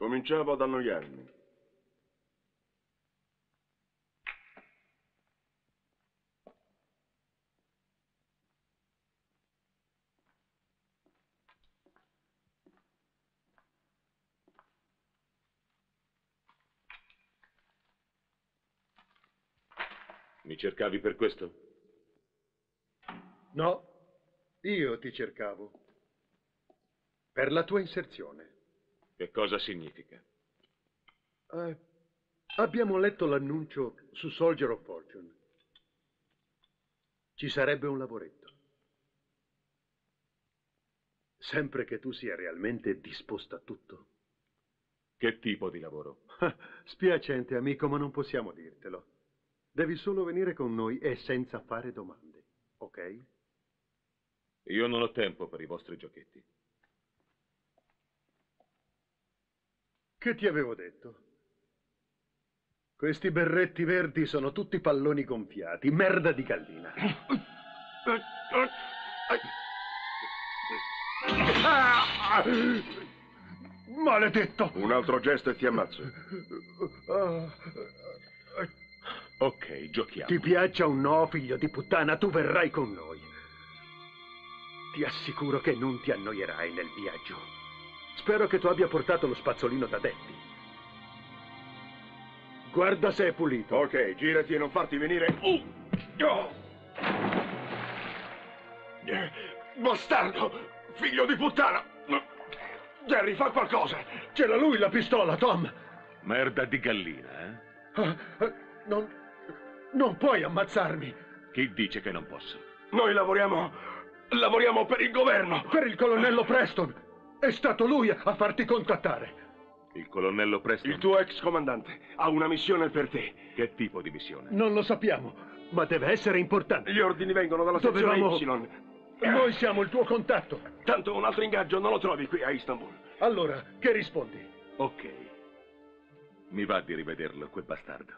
Cominciavo ad annoiarmi. Mi cercavi per questo? No, io ti cercavo. Per la tua inserzione. Che cosa significa? Eh, abbiamo letto l'annuncio su Soldier of Fortune. Ci sarebbe un lavoretto. Sempre che tu sia realmente disposta a tutto. Che tipo di lavoro? Spiacente, amico, ma non possiamo dirtelo. Devi solo venire con noi e senza fare domande, ok? Io non ho tempo per i vostri giochetti. Che ti avevo detto? Questi berretti verdi sono tutti palloni gonfiati, merda di gallina. Maledetto! Un altro gesto e ti ammazzo. Ok, giochiamo. Ti piaccia o no, figlio di puttana, tu verrai con noi. Ti assicuro che non ti annoierai nel viaggio. Spero che tu abbia portato lo spazzolino da denti. Guarda se è pulito. Ok, girati e non farti venire... Uh! Oh! Bastardo! Figlio di puttana! Jerry, fa qualcosa! C'era lui la pistola, Tom! Merda di gallina, eh? Ah, ah, non... non puoi ammazzarmi! Chi dice che non posso? Noi lavoriamo... lavoriamo per il governo! Per il colonnello Preston! È stato lui a farti contattare! Il colonnello Preston? Il tuo ex comandante ha una missione per te. Che tipo di missione? Non lo sappiamo, ma deve essere importante. Gli ordini vengono dalla sezione Dovevamo- Y. Noi siamo il tuo contatto. Tanto un altro ingaggio non lo trovi qui a Istanbul. Allora, che rispondi? Ok. Mi va di rivederlo, quel bastardo.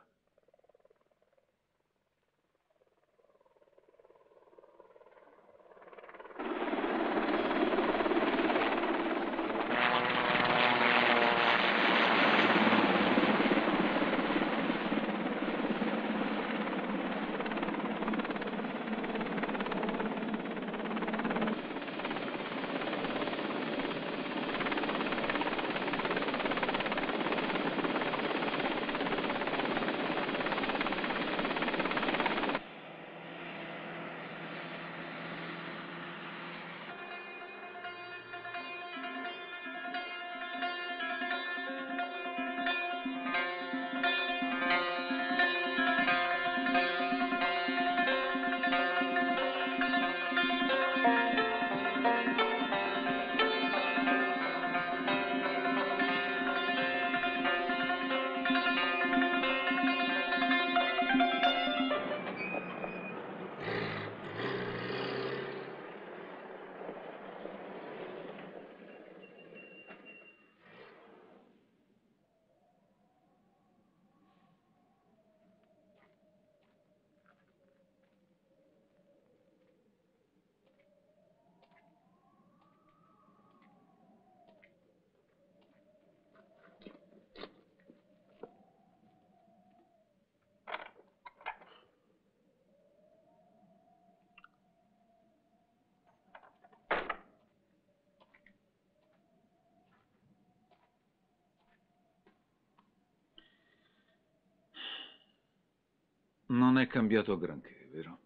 Non è cambiato granché, vero?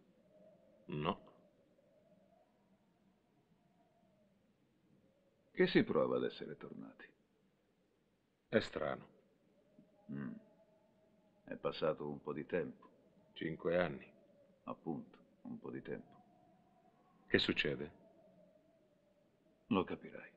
No. Che si prova ad essere tornati? È strano. Mm. È passato un po' di tempo, Cinque anni. appunto, un po' di tempo. Che succede? Lo capirai.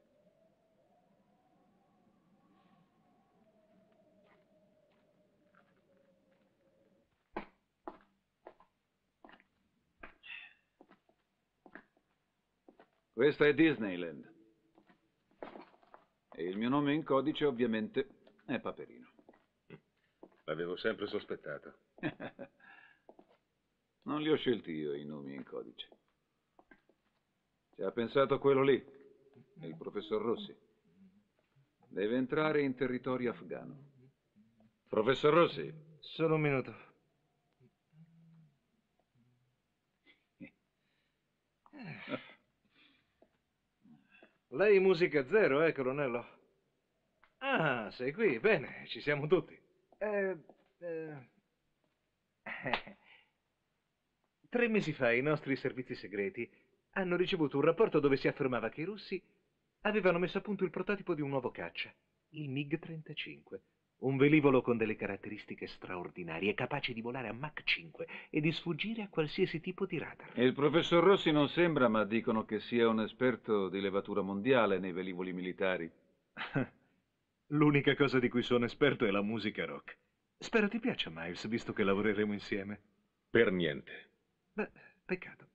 Questa è Disneyland. E il mio nome in codice ovviamente è Paperino. L'avevo sempre sospettato. Non li ho scelti io i nomi in codice. Ci ha pensato quello lì, il professor Rossi. Deve entrare in territorio afghano. Professor Rossi, Solo un minuto. Lei musica zero, eh, colonnello? Ah, sei qui, bene, ci siamo tutti. Eh, eh, Tre mesi fa i nostri servizi segreti hanno ricevuto un rapporto dove si affermava che i russi avevano messo a punto il prototipo di un nuovo caccia, il MiG-35. Un velivolo con delle caratteristiche straordinarie, capace di volare a Mach 5 e di sfuggire a qualsiasi tipo di radar. il professor Rossi non sembra, ma dicono che sia un esperto di levatura mondiale nei velivoli militari. L'unica cosa di cui sono esperto è la musica rock. Spero ti piaccia, Miles, visto che lavoreremo insieme. Per niente. Beh, peccato.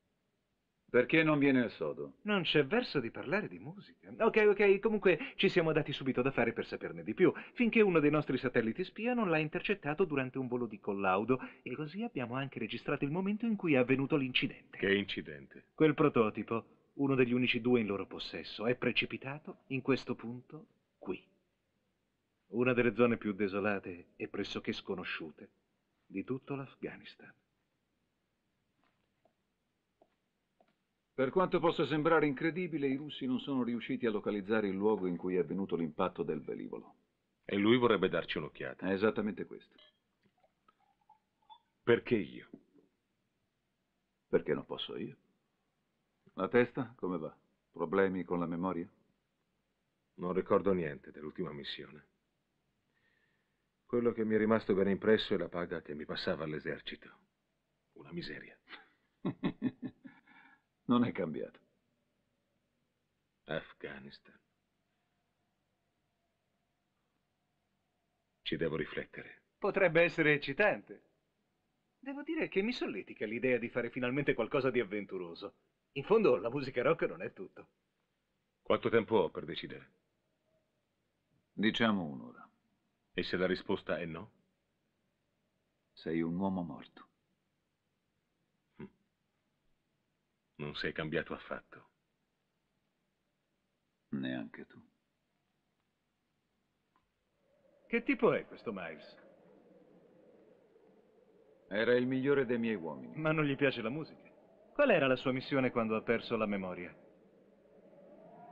Perché non viene al sodo? Non c'è verso di parlare di musica. Ok, ok, comunque ci siamo dati subito da fare per saperne di più, finché uno dei nostri satelliti spia non l'ha intercettato durante un volo di collaudo e così abbiamo anche registrato il momento in cui è avvenuto l'incidente. Che incidente. Quel prototipo, uno degli unici due in loro possesso, è precipitato in questo punto qui. Una delle zone più desolate e pressoché sconosciute di tutto l'Afghanistan. Per quanto possa sembrare incredibile, i russi non sono riusciti a localizzare il luogo in cui è avvenuto l'impatto del velivolo. E lui vorrebbe darci un'occhiata. È esattamente questo. Perché io? Perché non posso io? La testa, come va? Problemi con la memoria? Non ricordo niente dell'ultima missione. Quello che mi è rimasto ben impresso è la paga che mi passava all'esercito. Una miseria. non è cambiato. Afghanistan. Ci devo riflettere. Potrebbe essere eccitante. Devo dire che mi solletica l'idea di fare finalmente qualcosa di avventuroso. In fondo la musica rock non è tutto. Quanto tempo ho per decidere? Diciamo un'ora. E se la risposta è no? Sei un uomo morto. Non sei cambiato affatto. Neanche tu. Che tipo è questo Miles? Era il migliore dei miei uomini. Ma non gli piace la musica. Qual era la sua missione quando ha perso la memoria?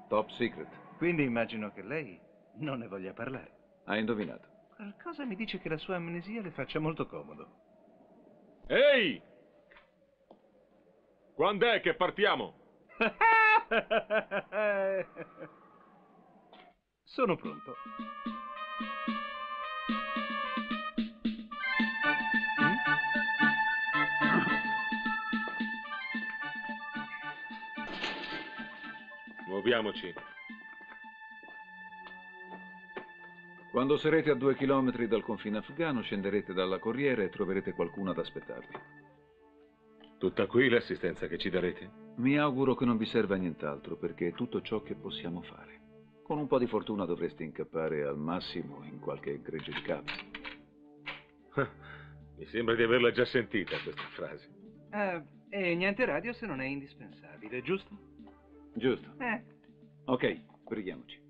Top secret. Quindi immagino che lei non ne voglia parlare. Hai indovinato. Qualcosa mi dice che la sua amnesia le faccia molto comodo. Ehi! Quando è che partiamo? Sono pronto. Muoviamoci. Quando sarete a due chilometri dal confine afghano, scenderete dalla corriera e troverete qualcuno ad aspettarvi. Tutta qui l'assistenza che ci darete? Mi auguro che non vi serva nient'altro, perché è tutto ciò che possiamo fare. Con un po' di fortuna dovreste incappare al massimo in qualche gregge di capre. Mi sembra di averla già sentita questa frase. Eh, e niente radio se non è indispensabile, giusto? Giusto. Eh. Ok, preghiamoci.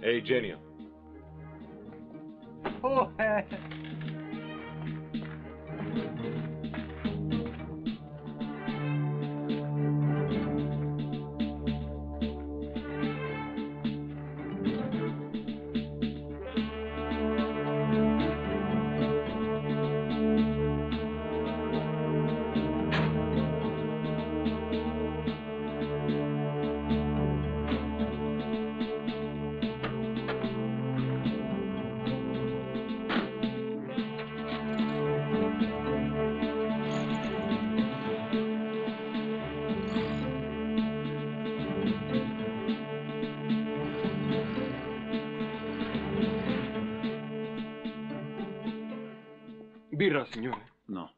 Ehi, genio. Oh, eh. Thank you. Birra, signore. No.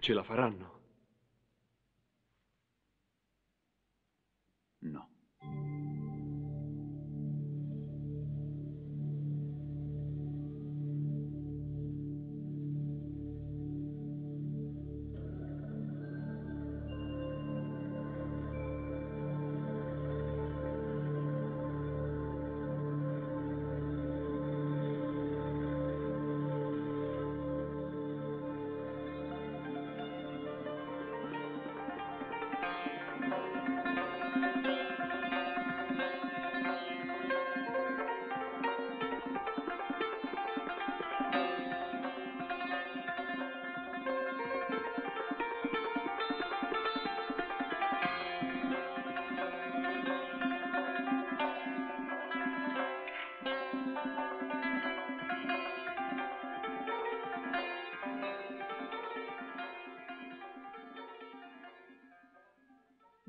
Ce la faranno.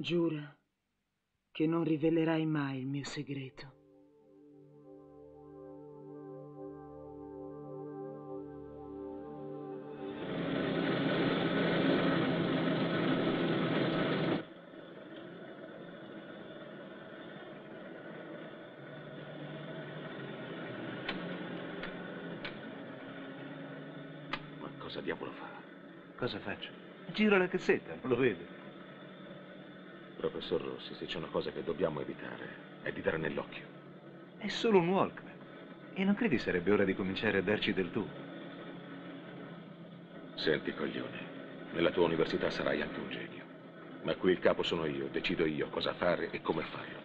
Giura che non rivelerai mai il mio segreto. Ma cosa diavolo fa? Cosa faccio? Giro la cassetta, non lo vede. Professor Rossi, se c'è una cosa che dobbiamo evitare, è di dare nell'occhio. È solo un Walkman. E non credi sarebbe ora di cominciare a darci del tu? Senti, coglione, nella tua università sarai anche un genio. Ma qui il capo sono io, decido io cosa fare e come farlo.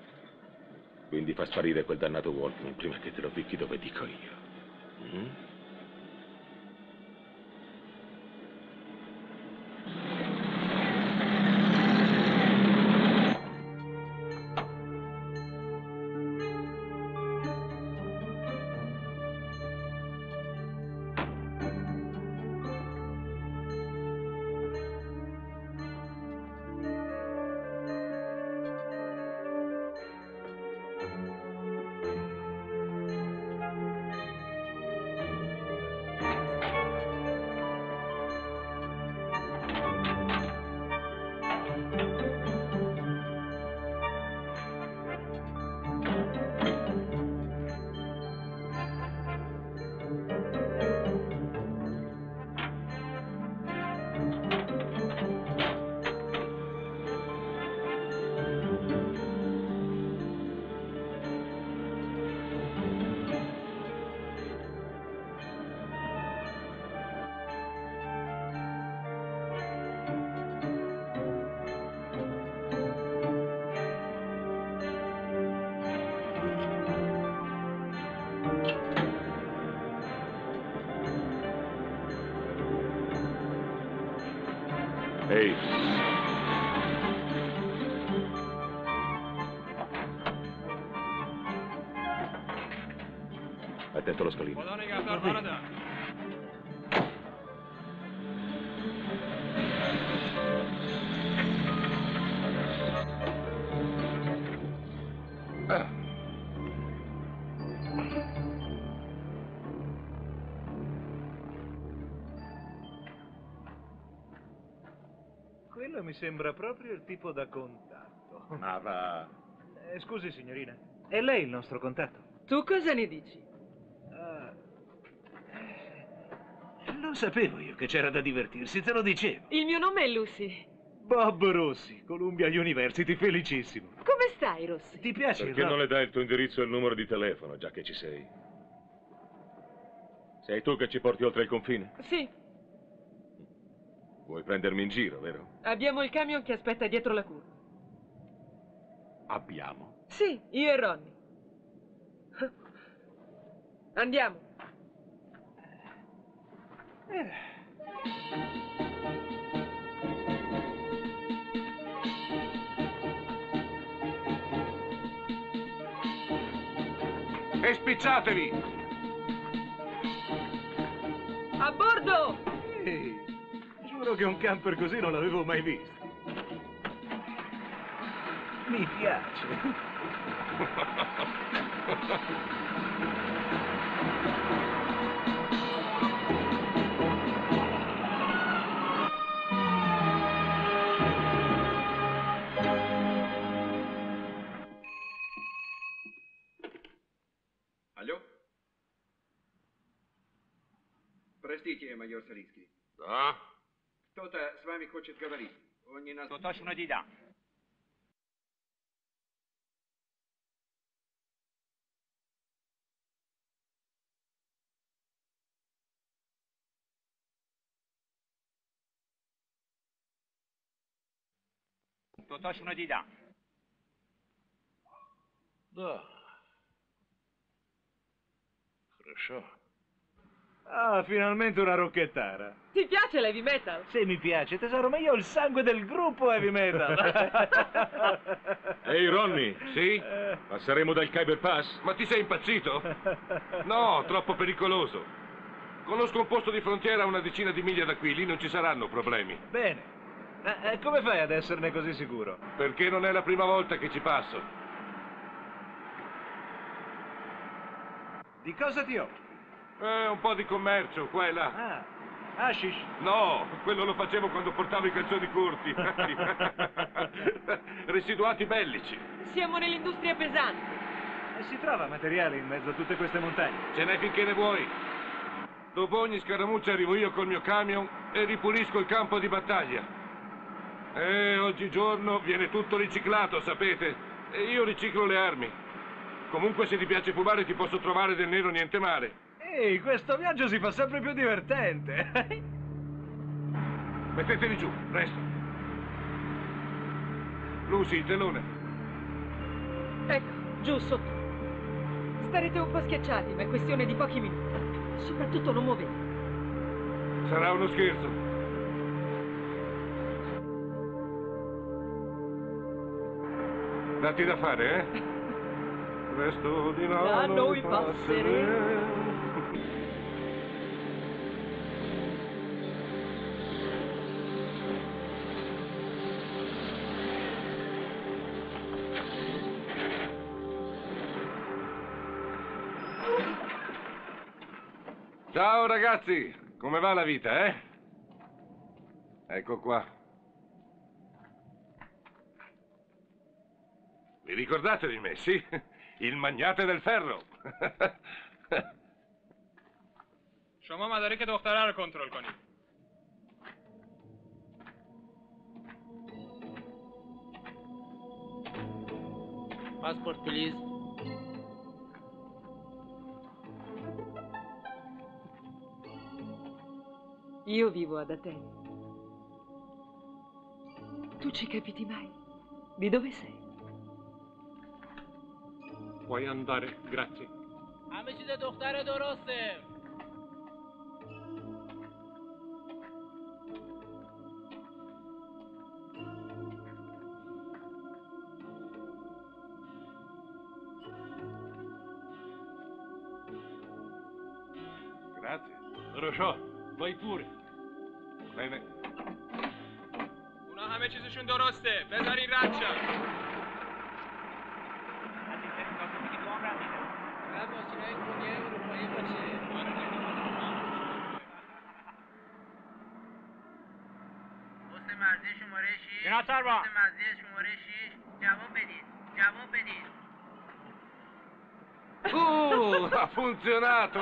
Quindi fa sparire quel dannato Walkman prima che te lo ficchi dove dico io. Mm? Attento allo scalino. Quello mi sembra proprio il tipo da contatto. Ma va. Eh, scusi, signorina. È lei il nostro contatto? Tu cosa ne dici? Ah. Lo sapevo io che c'era da divertirsi, te lo dicevo. Il mio nome è Lucy. Bob Rossi, Columbia University, felicissimo. Come stai, Rossi? Ti piace Perché rock? non le dai il tuo indirizzo e il numero di telefono, già che ci sei? Sei tu che ci porti oltre il confine? Sì, Vuoi prendermi in giro, vero? abbiamo il camion che aspetta dietro la curva. Abbiamo. Sì, io e Ronnie. Andiamo. E spicciatevi! A bordo! Ehi, giuro che un camper così non l'avevo mai visto. Mi piace. Простите, майор Солицкий. Да? Кто-то с вами хочет говорить. Он не нас... То точно дідя. То точно дідя. Да. Хорошо. Ah, finalmente una rocchettara. Ti piace l'heavy metal? Se mi piace, tesoro, ma io ho il sangue del gruppo heavy metal. Ehi, Ronnie. Sì? Eh, Passeremo dal Kyber Pass? Ma ti sei impazzito? No, troppo pericoloso. Conosco un posto di frontiera a una decina di miglia da qui, lì non ci saranno problemi. Bene. Eh, eh, come fai ad esserne così sicuro? Perché non è la prima volta che ci passo. Di cosa ti occupi? Eh, un po' di commercio, qua e là. Ah, hashish. No, quello lo facevo quando portavo i calzoni corti. Residuati bellici. Siamo nell'industria pesante. E si trova materiale in mezzo a tutte queste montagne. Ce n'è finché ne vuoi. Dopo ogni scaramuccia arrivo io col mio camion e ripulisco il campo di battaglia. E oggigiorno viene tutto riciclato, sapete? E io riciclo le armi. Comunque se ti piace fumare ti posso trovare del nero niente male. Ehi, questo viaggio si fa sempre più divertente. Metteteli giù, presto. Lucy, il telone. Ecco, giù sotto. Starete un po' schiacciati, ma è questione di pochi minuti. Soprattutto non muovete. Sarà uno scherzo. Datti da fare, eh? Resto di là Da noi noi passeremo. Ciao ragazzi, come va la vita, eh? Ecco qua. Vi ricordate di me, sì? Il magnate del ferro. شما مدارک دختره رو کنترل کنید Passport, please. Io vivo ad Atene. Tu ci capiti mai? Di dove sei? Puoi andare, grazie. Amici da dottore Dorosse! Grazie. Rosciò, vai pure. Bene. اونا همه چیزشون درسته بذارین رد شن بعد ماشینای کنیه اروپایی باشه پست مرزی شماره 6 جناب سربان. پست مرزی شماره 6 جواب بدید جواب بدید Uh, ha funzionato!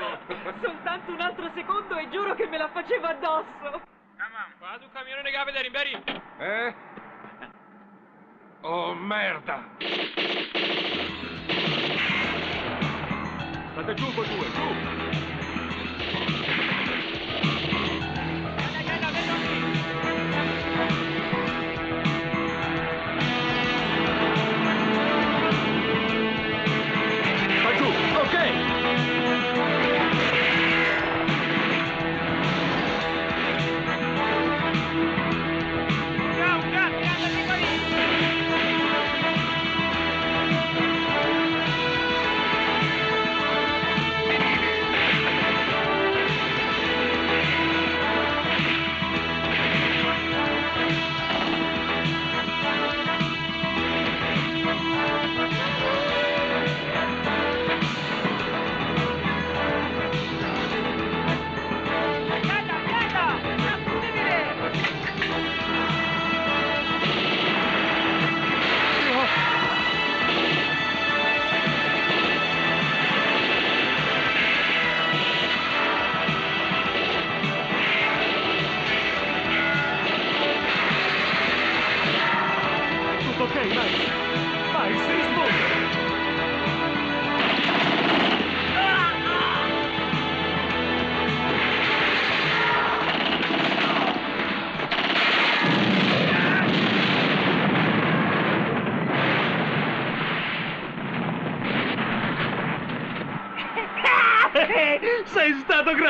Soltanto un altro secondo e giuro che me la facevo addosso. Tamam. Bazı kamyona nekabet edin beri. Eh? Oh merda! State giù voi due, giù!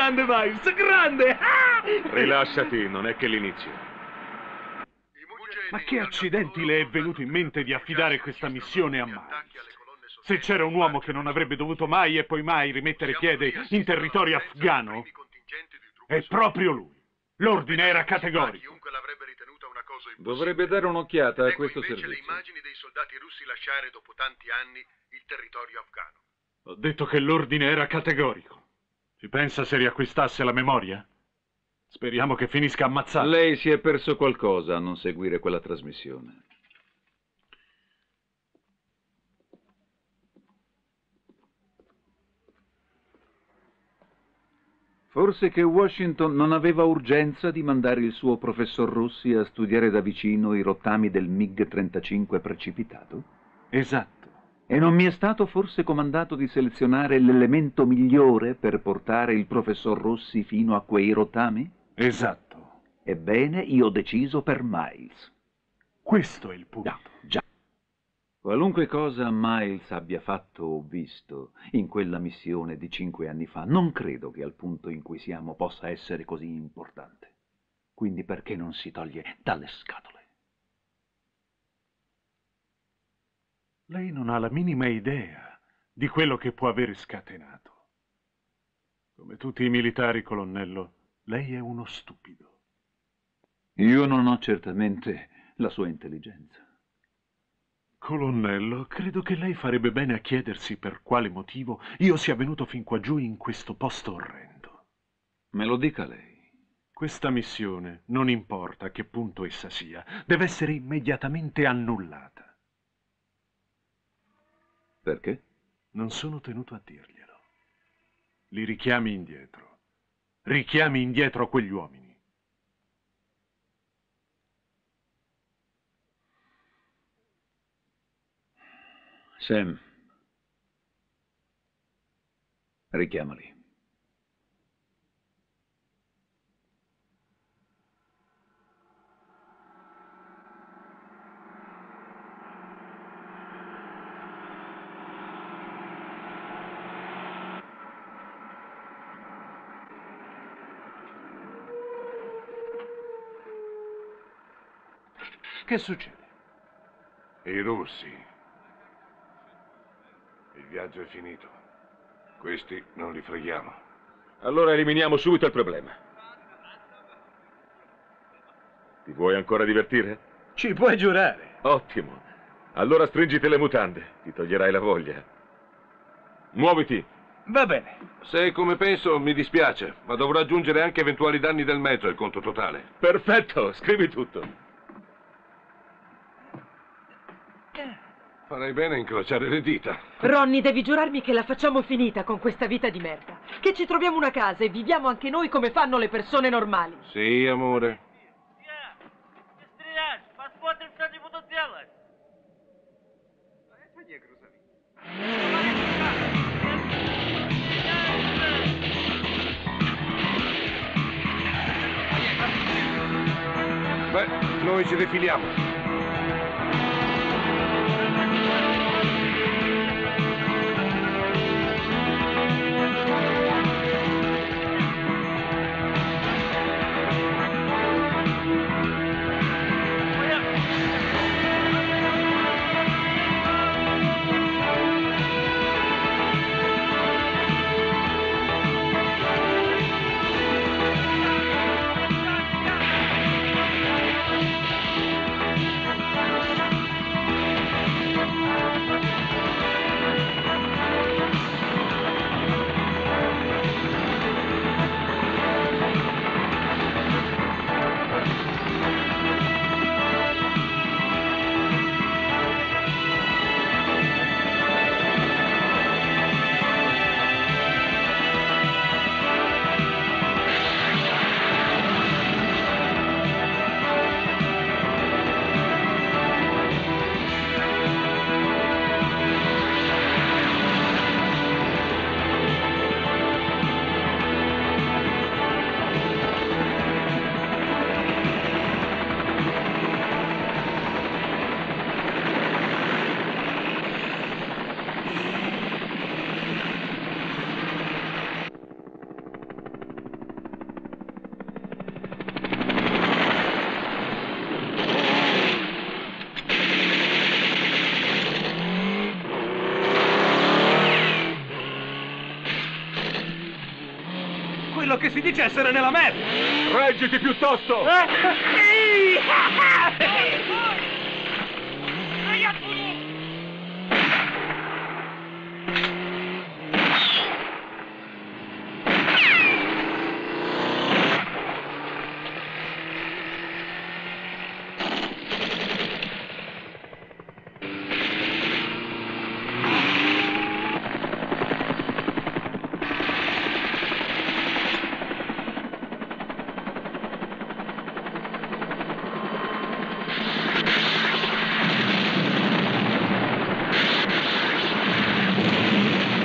Grande, Miles, grande! Rilassati, non è che l'inizio. Ma che accidenti le è venuto in mente di affidare questa missione a Miles? Se c'era un uomo che non avrebbe dovuto mai e poi mai rimettere piede in territorio afghano, è proprio lui. L'ordine era categorico. Dovrebbe dare un'occhiata a questo servizio. dei soldati russi lasciare dopo tanti anni il territorio afghano. Ho detto che l'ordine era categorico. Ci pensa se riacquistasse la memoria? Speriamo che finisca ammazzato. Lei si è perso qualcosa a non seguire quella trasmissione. Forse che Washington non aveva urgenza di mandare il suo professor Rossi a studiare da vicino i rottami del MiG-35 precipitato? Esatto. E non mi è stato forse comandato di selezionare l'elemento migliore per portare il professor Rossi fino a quei rottami? Esatto. Ebbene, io ho deciso per Miles. Questo è il punto. Già. Qualunque cosa Miles abbia fatto o visto in quella missione di cinque anni fa, non credo che al punto in cui siamo possa essere così importante. Quindi perché non si toglie dalle scatole? Lei non ha la minima idea di quello che può aver scatenato. Come tutti i militari, colonnello, lei è uno stupido. Io non ho certamente la sua intelligenza. Colonnello, credo che lei farebbe bene a chiedersi per quale motivo io sia venuto fin qua giù in questo posto orrendo. Me lo dica lei. Questa missione, non importa a che punto essa sia, deve essere immediatamente annullata. Perché? Non sono tenuto a dirglielo. Li richiami indietro. Richiami indietro quegli uomini. Sam. Richiamali. Che succede? I russi. Il viaggio è finito. Questi non li freghiamo. Allora eliminiamo subito il problema. Ti vuoi ancora divertire? Ci puoi giurare. Ottimo. Allora stringiti le mutande, ti toglierai la voglia. Muoviti. Va bene. Se è come penso, mi dispiace, ma dovrò aggiungere anche eventuali danni del mezzo al conto totale. Perfetto, scrivi tutto. Farei bene a incrociare le dita. Ronny, devi giurarmi che la facciamo finita con questa vita di merda. Che ci troviamo una casa e viviamo anche noi come fanno le persone normali. Sì, amore. Beh, noi ci defiliamo. Che si dice essere nella merda. Reggiti piuttosto!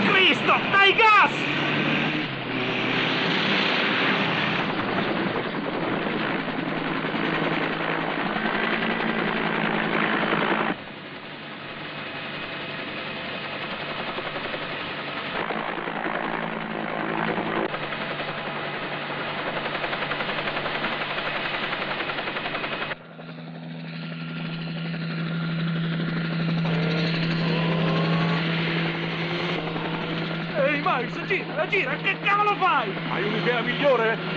Cristo, dai gas! Ehi, Miles, gira, che cavolo fai? Hai un'idea migliore?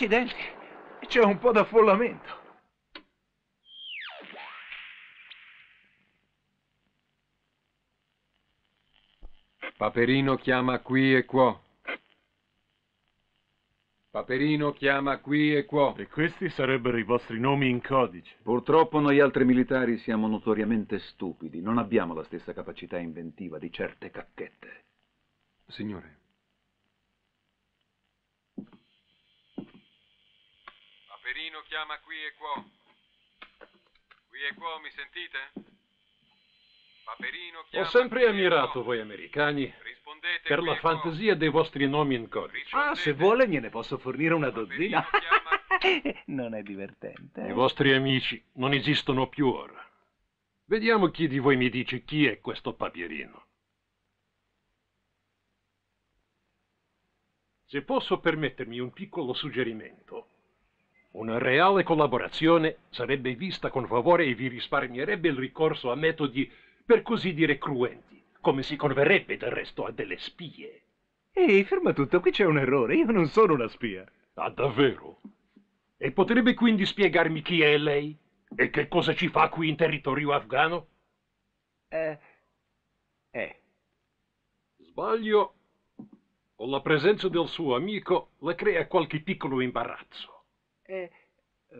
Accidenti, c'è un po' d'affollamento. Paperino chiama qui e qua. Paperino chiama qui e qua. E questi sarebbero i vostri nomi in codice. Purtroppo noi altri militari siamo notoriamente stupidi, non abbiamo la stessa capacità inventiva di certe cacchette. Signore. Paperino chiama qui e qua. Qui e qua, mi sentite? Paperino chiama Ho sempre ammirato voi americani Rispondete per la fantasia dei vostri nomi in codice. Ah, se vuole gliene posso fornire una dozzina. non è divertente. I vostri amici non esistono più ora. Vediamo chi di voi mi dice chi è questo papierino. Se posso permettermi un piccolo suggerimento, una reale collaborazione sarebbe vista con favore e vi risparmierebbe il ricorso a metodi, per così dire, cruenti, come si converrebbe del resto a delle spie. Ehi, ferma tutto, qui c'è un errore, io non sono una spia. Ah, davvero? E potrebbe quindi spiegarmi chi è lei? E che cosa ci fa qui in territorio afghano? Eh. Eh. Sbaglio? O la presenza del suo amico le crea qualche piccolo imbarazzo? Э, э,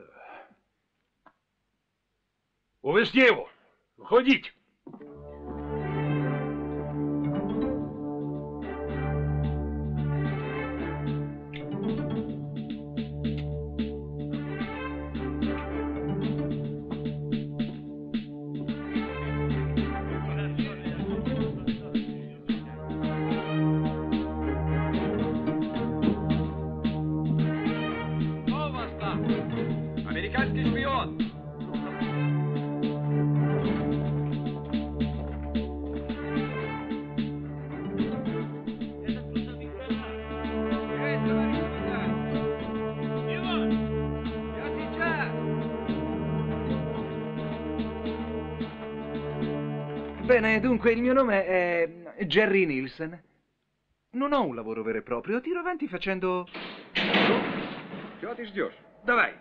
Увести его. Уходить. dunque il mio nome è Jerry Nielsen. Non ho un lavoro vero e proprio, tiro avanti facendo... Чего ты ждешь? Давай.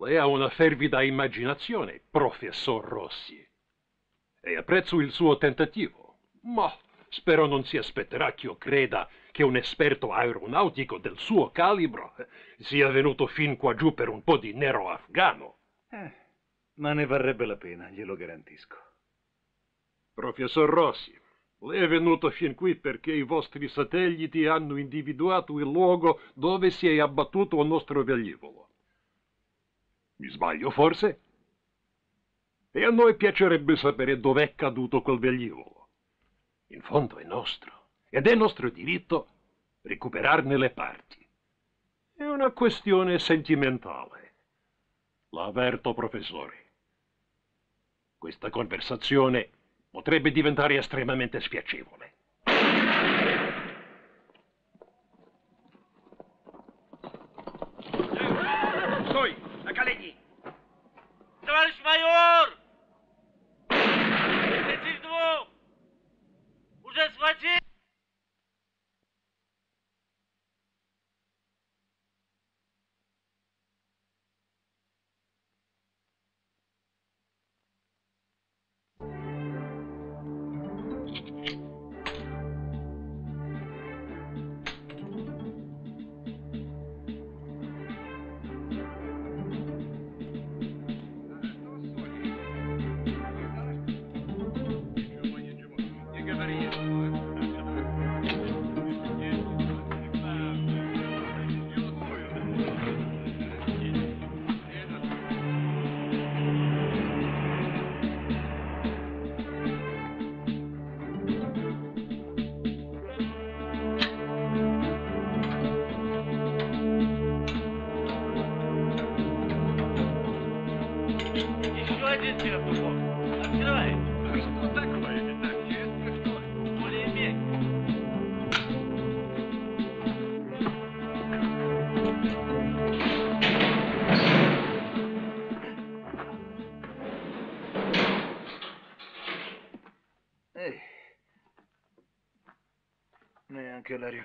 Lei ha una fervida immaginazione, professor Rossi. E apprezzo il suo tentativo, ma spero non si aspetterà che io creda che un esperto aeronautico del suo calibro sia venuto fin qua giù per un po' di nero afghano. Eh, ma ne varrebbe la pena, glielo garantisco. Professor Rossi, lei è venuto fin qui perché i vostri satelliti hanno individuato il luogo dove si è abbattuto il nostro velivolo. Mi sbaglio forse? E a noi piacerebbe sapere dov'è caduto quel velivolo. In fondo è nostro, ed è nostro diritto recuperarne le parti. È una questione sentimentale. L'avverto, professore. Questa conversazione potrebbe diventare estremamente spiacevole.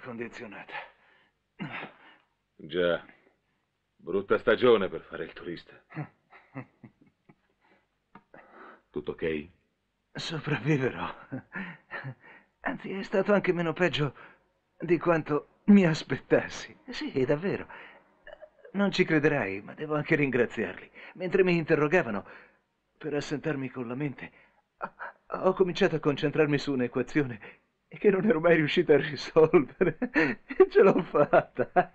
Condizionata. Già, brutta stagione per fare il turista. Tutto ok? Sopravviverò. Anzi, è stato anche meno peggio di quanto mi aspettassi. Sì, davvero. Non ci crederai, ma devo anche ringraziarli. Mentre mi interrogavano, per assentarmi con la mente, ho cominciato a concentrarmi su un'equazione che non ero mai riuscito a risolvere. E ce l'ho fatta.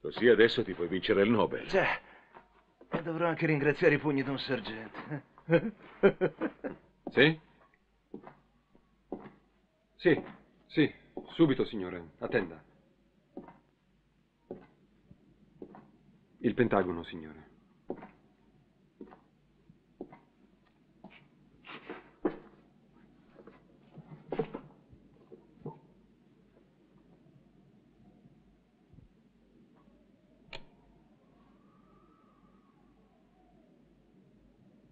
Così adesso ti puoi vincere il Nobel. Già, e dovrò anche ringraziare i pugni d'un sergente. Sì? Sì, sì, subito, signore. Attenda. Il Pentagono, signore.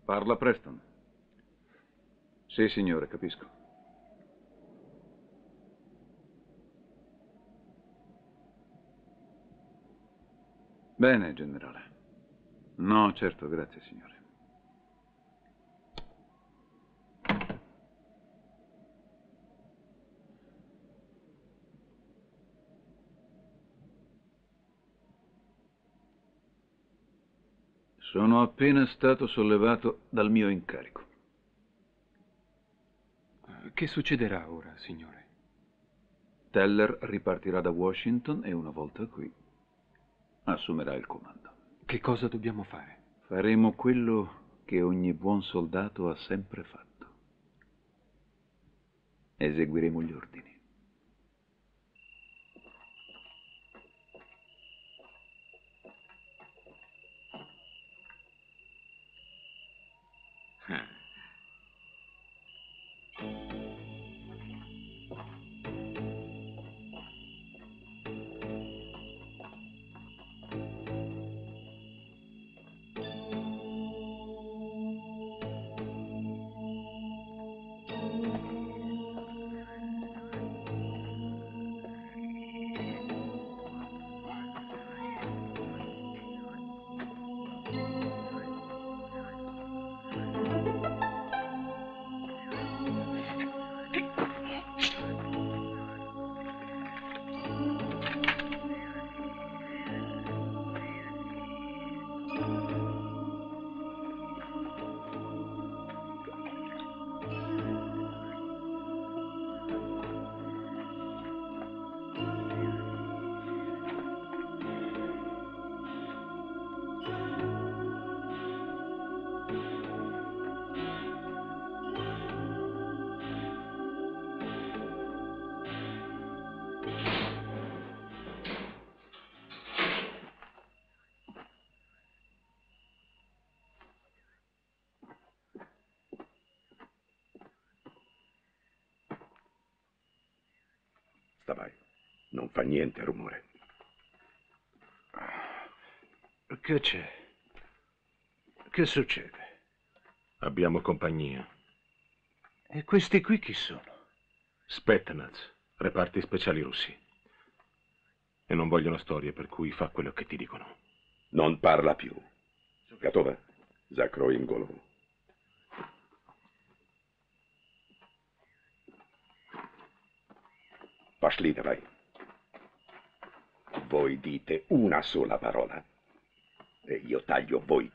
Parla Preston. Sì, signore, capisco. Bene, generale. No, certo, grazie, signore. Sono appena stato sollevato dal mio incarico. Che succederà ora, signore? Teller ripartirà da Washington e una volta qui assumerà il comando. Che cosa dobbiamo fare? Faremo quello che ogni buon soldato ha sempre fatto. Eseguiremo gli ordini. Sta vai. Non fa niente rumore. Che c'è? Che succede? Abbiamo compagnia. E questi qui chi sono? Spetnaz, reparti speciali russi. E non vogliono storie, per cui fa quello che ti dicono. Non parla più. Gotowe? Zakroj im Faschliderei. Voi dite una sola parola e io taglio voi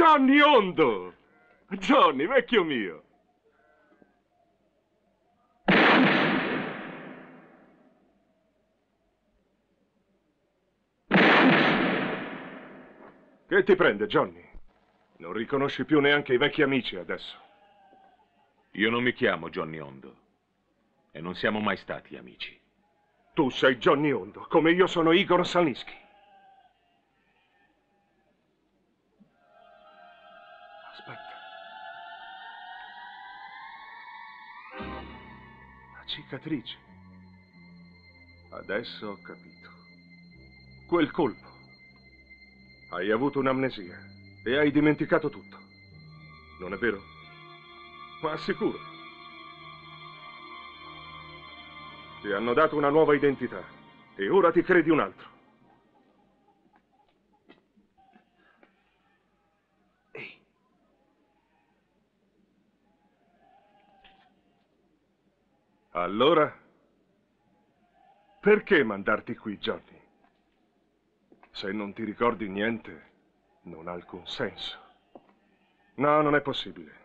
Johnny Ondo! Johnny, vecchio mio! Che ti prende, Johnny? Non riconosci più neanche i vecchi amici adesso. Io non mi chiamo Johnny Ondo. E non siamo mai stati amici. Tu sei Johnny Ondo, come io sono Igor Salinsky. Cicatrice. Adesso ho capito. Quel colpo. Hai avuto un'amnesia e hai dimenticato tutto. Non è vero? Ma sicuro. Ti hanno dato una nuova identità e ora ti credi un altro. Ehi. Allora, perché mandarti qui, Johnny? Se non ti ricordi niente, non ha alcun senso. No, non è possibile.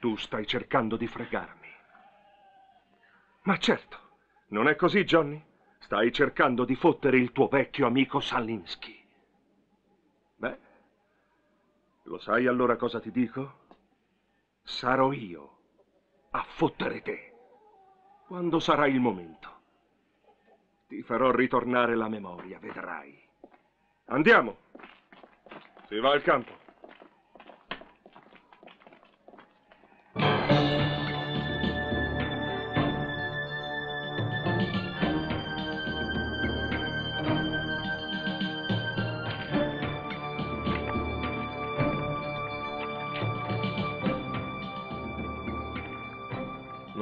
Tu stai cercando di fregarmi. Ma certo, non è così, Johnny? Stai cercando di fottere il tuo vecchio amico Salinsky. Beh, lo sai allora cosa ti dico? Sarò io a fottere te. Quando sarà il momento. Ti farò ritornare la memoria, vedrai. Andiamo. Si va al campo.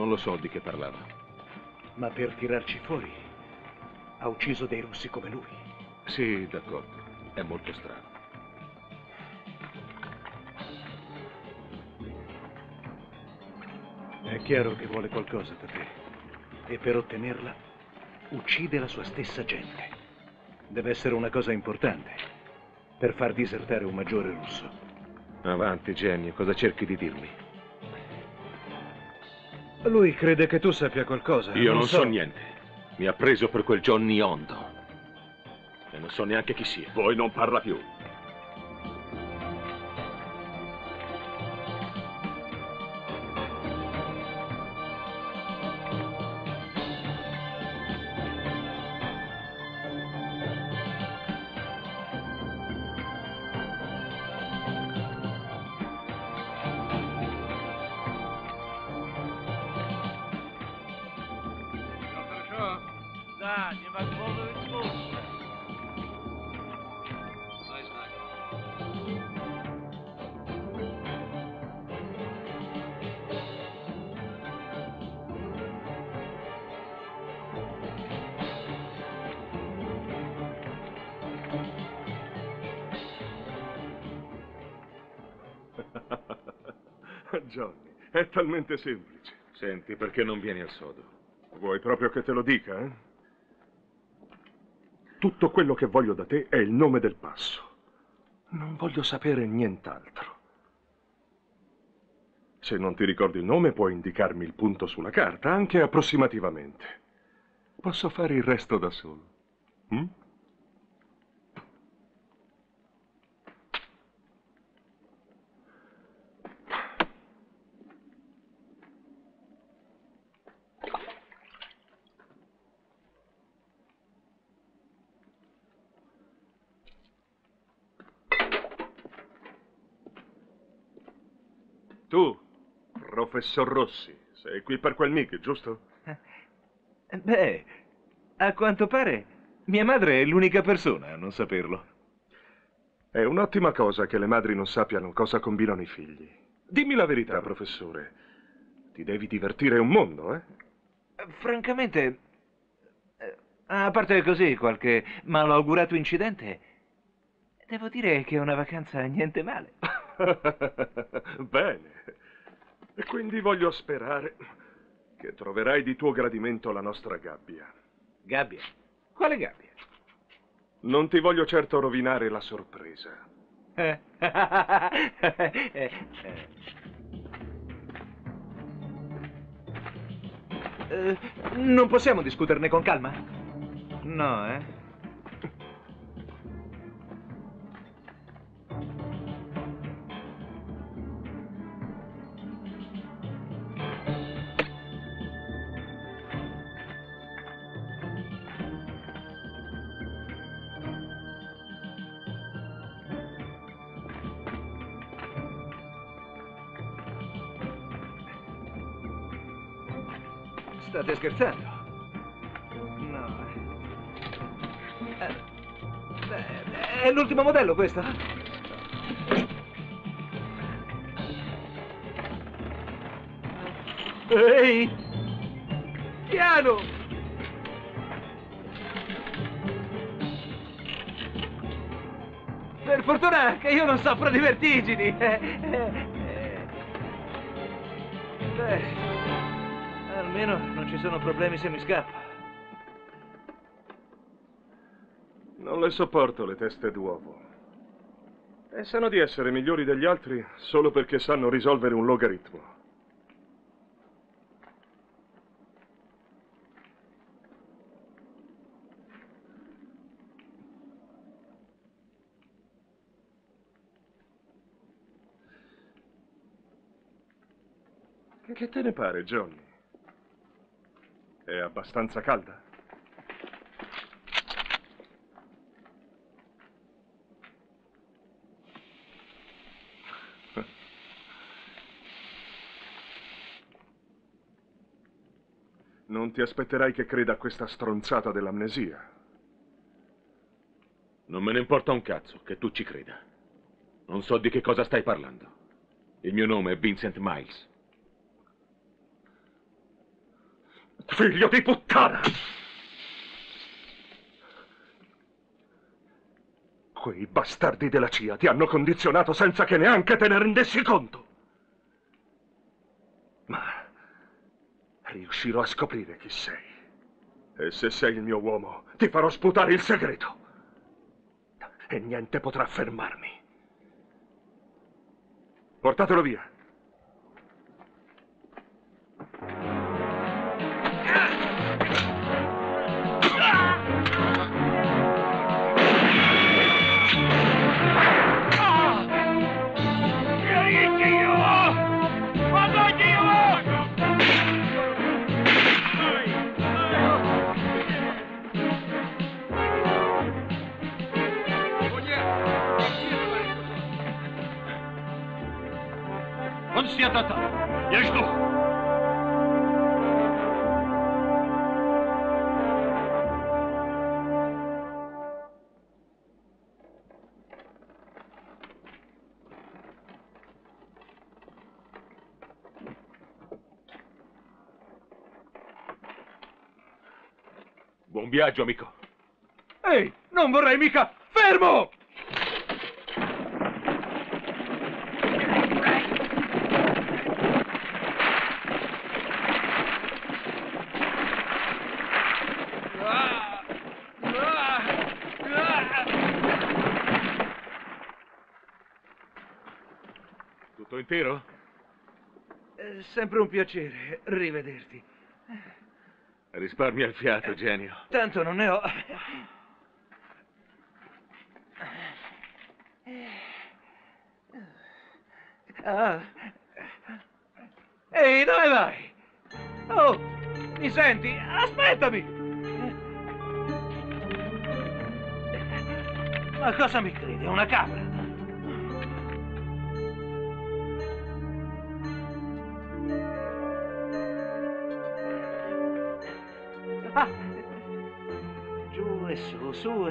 Non lo so di che parlava. Ma per tirarci fuori, ha ucciso dei russi come lui. Sì, d'accordo. È molto strano. È chiaro che vuole qualcosa da te. E per ottenerla, uccide la sua stessa gente. Deve essere una cosa importante. Per far disertare un maggiore russo. Avanti, genio, cosa cerchi di dirmi? Lui crede che tu sappia qualcosa. Io non, so niente. Mi ha preso per quel Johnny Ondo. E non so neanche chi sia. Poi non parla più. Talmente semplice. Senti, perché non vieni al sodo? Vuoi proprio che te lo dica, eh? Tutto quello che voglio da te è il nome del passo. Non voglio sapere nient'altro. Se non ti ricordi il nome, puoi indicarmi il punto sulla carta, anche approssimativamente. Posso fare il resto da solo. Mm? Tu, professor Rossi, sei qui per quel MIG, giusto? Beh, a quanto pare, mia madre è l'unica persona a non saperlo. È un'ottima cosa che le madri non sappiano cosa combinano i figli. Dimmi la verità, professore. Ti devi divertire un mondo, eh? Francamente, eh, a parte così qualche malaugurato incidente, devo dire che è una vacanza niente male. Bene. E quindi voglio sperare che troverai di tuo gradimento la nostra gabbia. Gabbia? Quale gabbia? Non ti voglio certo rovinare la sorpresa. Eh, non possiamo discuterne con calma? No, eh? State scherzando? No. eh. Eh, è l'ultimo modello questo? Ehi! Piano! Per fortuna che io non soffro di vertigini. Eh, eh, eh. Almeno non ci sono problemi se mi scappo. Non le sopporto le teste d'uovo. Pensano di essere migliori degli altri solo perché sanno risolvere un logaritmo. Che te ne pare, Johnny? È abbastanza calda? Non ti aspetterai che creda a questa stronzata dell'amnesia. Non me ne importa un cazzo che tu ci creda. Non so di che cosa stai parlando. Il mio nome è Vincent Miles. Figlio di puttana! Quei bastardi della CIA ti hanno condizionato senza che neanche te ne rendessi conto. Ma riuscirò a scoprire chi sei. E se sei il mio uomo, ti farò sputare il segreto. E niente potrà fermarmi. Portatelo via. Он все там. Я жду. Buon viaggio, amico. Ehi, non vorrei mica... Fermo! Sempre un piacere rivederti. Risparmia il fiato, genio. Tanto non ne ho. Ah. Ehi, dove vai? Oh, mi senti? Aspettami! Ma cosa mi credi? È una capra?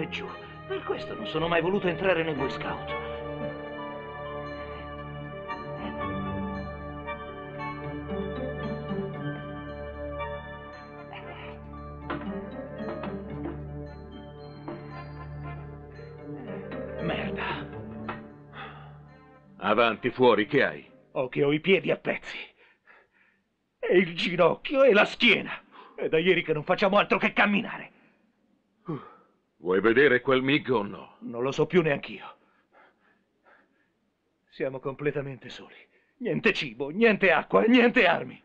Giù. Per questo non sono mai voluto entrare nei Boy Scout. Merda. Avanti, fuori, che hai? Ho che ho i piedi a pezzi. E il ginocchio e la schiena. È da ieri che non facciamo altro che camminare. Vuoi vedere quel MiG o no? Non lo so più neanch'io. Siamo completamente soli. Niente cibo, niente acqua, niente armi.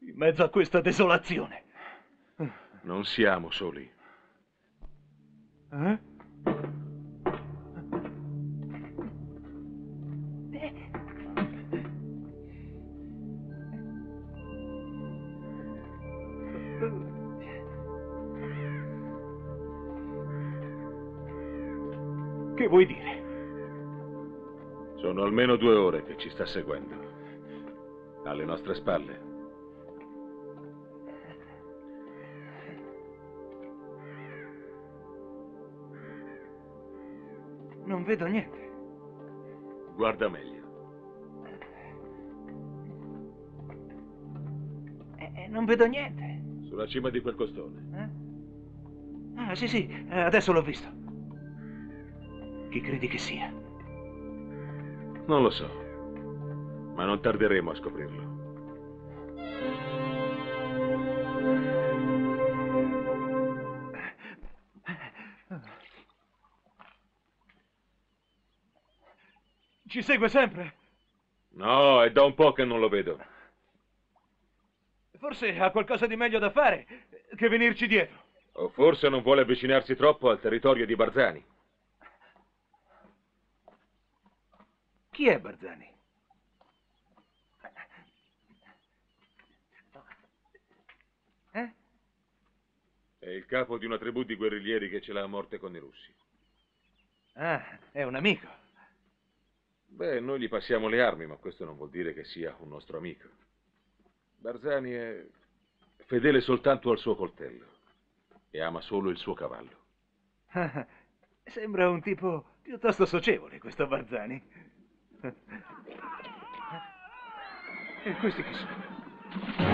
In mezzo a questa desolazione. Non siamo soli. Eh? Vuoi dire? Sono almeno due ore che ci sta seguendo. Alle nostre spalle. Non vedo niente. Guarda meglio. Eh, eh, non vedo niente. Sulla cima di quel costone. Ah, sì, sì, eh, adesso l'ho visto. Chi credi che sia? Non lo so. Ma non tarderemo a scoprirlo. Ci segue sempre. No, è da un po' che non lo vedo. Forse ha qualcosa di meglio da fare che venirci dietro. O forse non vuole avvicinarsi troppo al territorio di Barzani. Chi è Barzani? Eh? È il capo di una tribù di guerriglieri che ce l'ha a morte con i russi. Ah, è un amico. Beh, noi gli passiamo le armi, ma questo non vuol dire che sia un nostro amico. Barzani è fedele soltanto al suo coltello e ama solo il suo cavallo. Ah, sembra un tipo piuttosto socievole questo Barzani. E questi chi sono?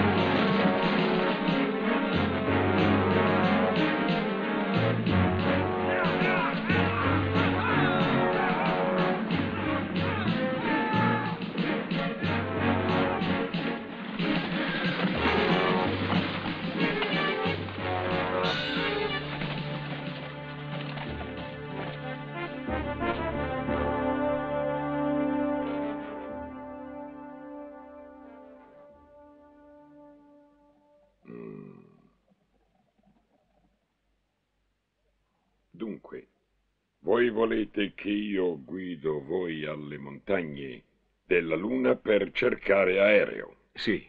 Voi volete che io guido voi alle montagne della Luna per cercare aereo? Sì.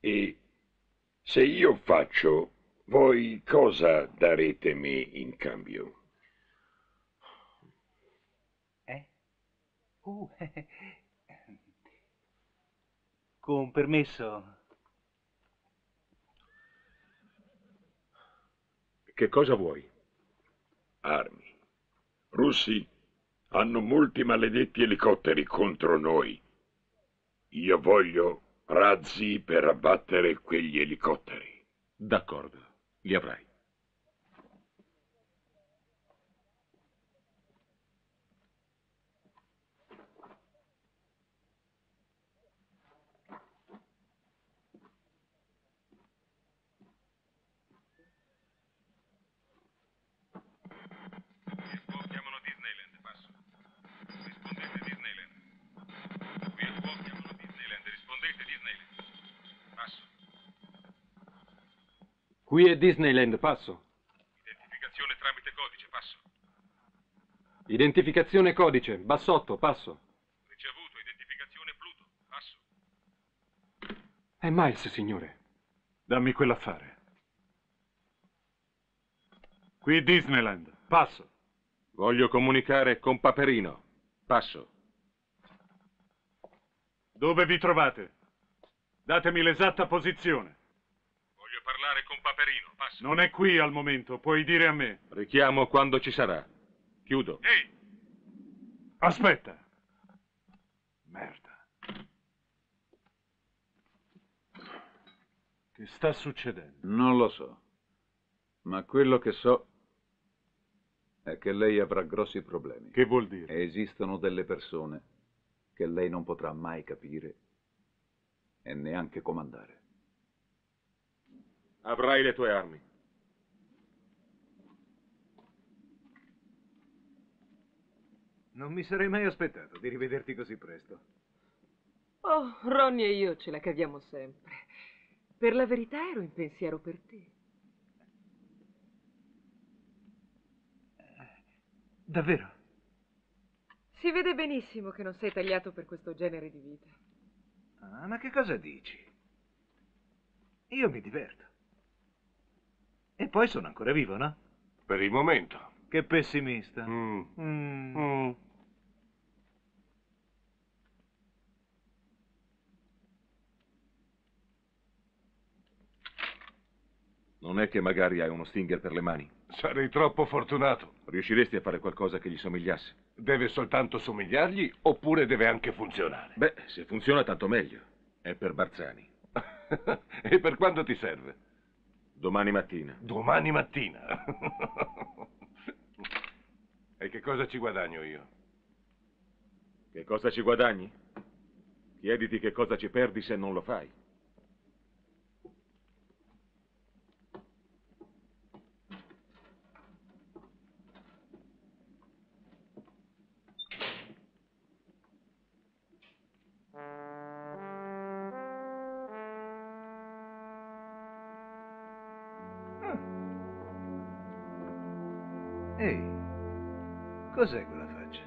E se io faccio, voi cosa darete me in cambio? Uh, con permesso. Che cosa vuoi? Armi. Russi hanno molti maledetti elicotteri contro noi. Io voglio razzi per abbattere quegli elicotteri. D'accordo, li avrai. chiamano Disneyland, passo. Rispondete Disneyland. Qui al qua chiamano Disneyland, rispondete Disneyland. Passo. Qui è Disneyland, passo. Identificazione tramite codice, passo. Identificazione codice, bassotto, passo. Ricevuto, identificazione Pluto, passo. È Miles, signore. Dammi quell'affare. Qui Disneyland. Passo. Voglio comunicare con Paperino. Passo. Dove vi trovate? Datemi l'esatta posizione. Parlare con Paperino, passo. Non è qui al momento, puoi dire a me. Richiamo quando ci sarà. Chiudo. Ehi! Aspetta. Merda. Che sta succedendo? Non lo so. Ma quello che so è che lei avrà grossi problemi. Che vuol dire? Esistono delle persone che lei non potrà mai capire e neanche comandare. Avrai le tue armi. Non mi sarei mai aspettato di rivederti così presto. Oh, Ronnie e io ce la caviamo sempre. Per la verità ero in pensiero per te. Davvero? Si vede benissimo che non sei tagliato per questo genere di vita. Ah, ma che cosa dici? Io mi diverto. E poi sono ancora vivo, no? Per il momento. Che pessimista. Mm. Mm. Mm. Non è che magari hai uno Stinger per le mani? Sarei troppo fortunato. Riusciresti a fare qualcosa che gli somigliasse? Deve soltanto somigliargli oppure deve anche funzionare? Beh, se funziona tanto meglio. È per Barzani. e per quando ti serve? Domani mattina. Domani mattina. e che cosa ci guadagno io? Che cosa ci guadagni? Chiediti che cosa ci perdi se non lo fai. Ehi, cos'è quella faccia?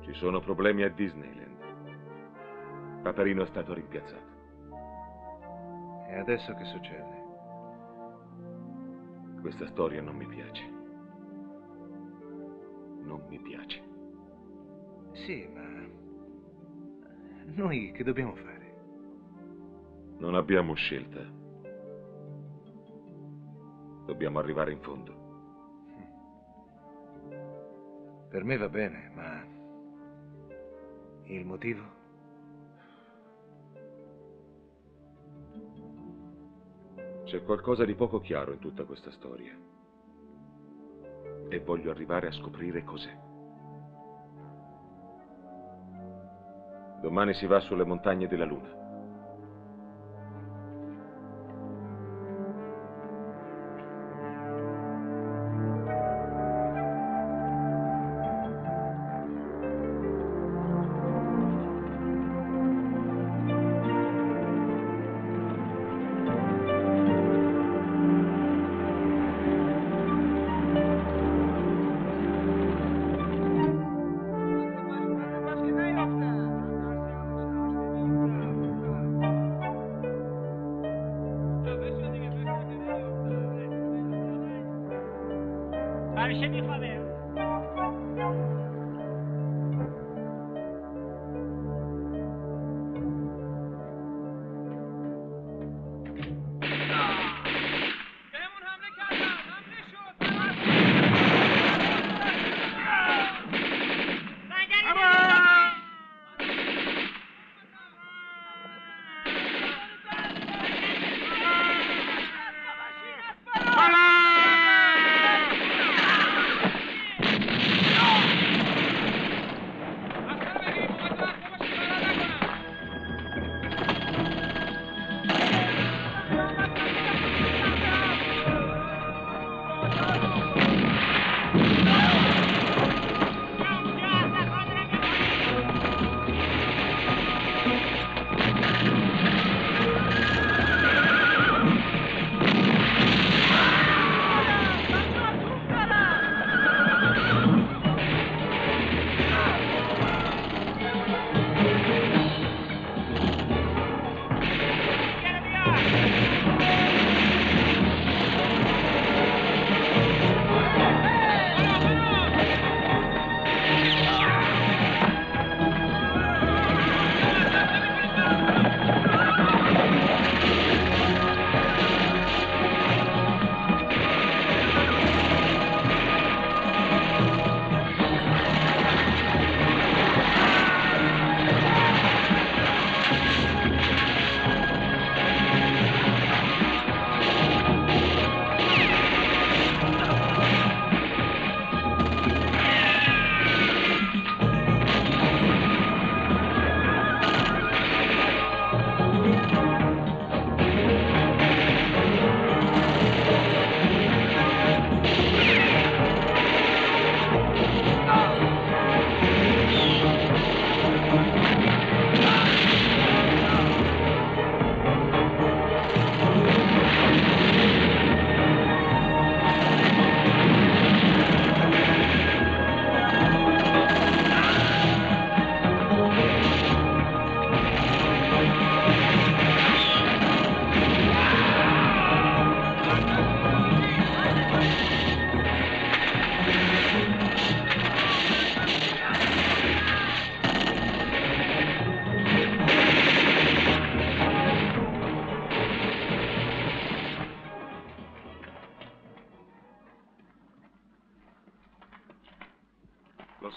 Ci sono problemi a Disneyland. Paperino è stato rimpiazzato. E adesso che succede? Questa storia non mi piace. Non mi piace. Sì, ma... Noi che dobbiamo fare? Non abbiamo scelta. Dobbiamo arrivare in fondo. Per me va bene, ma... Il motivo? C'è qualcosa di poco chiaro in tutta questa storia. E voglio arrivare a scoprire cos'è. Domani si va sulle montagne della Luna.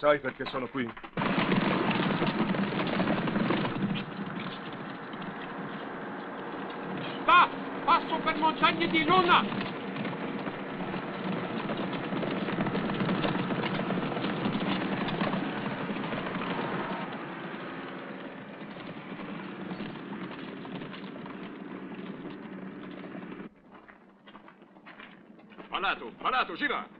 Sai perché sono qui? Sta! Passo per montagne di luna! Palato, palato, gira!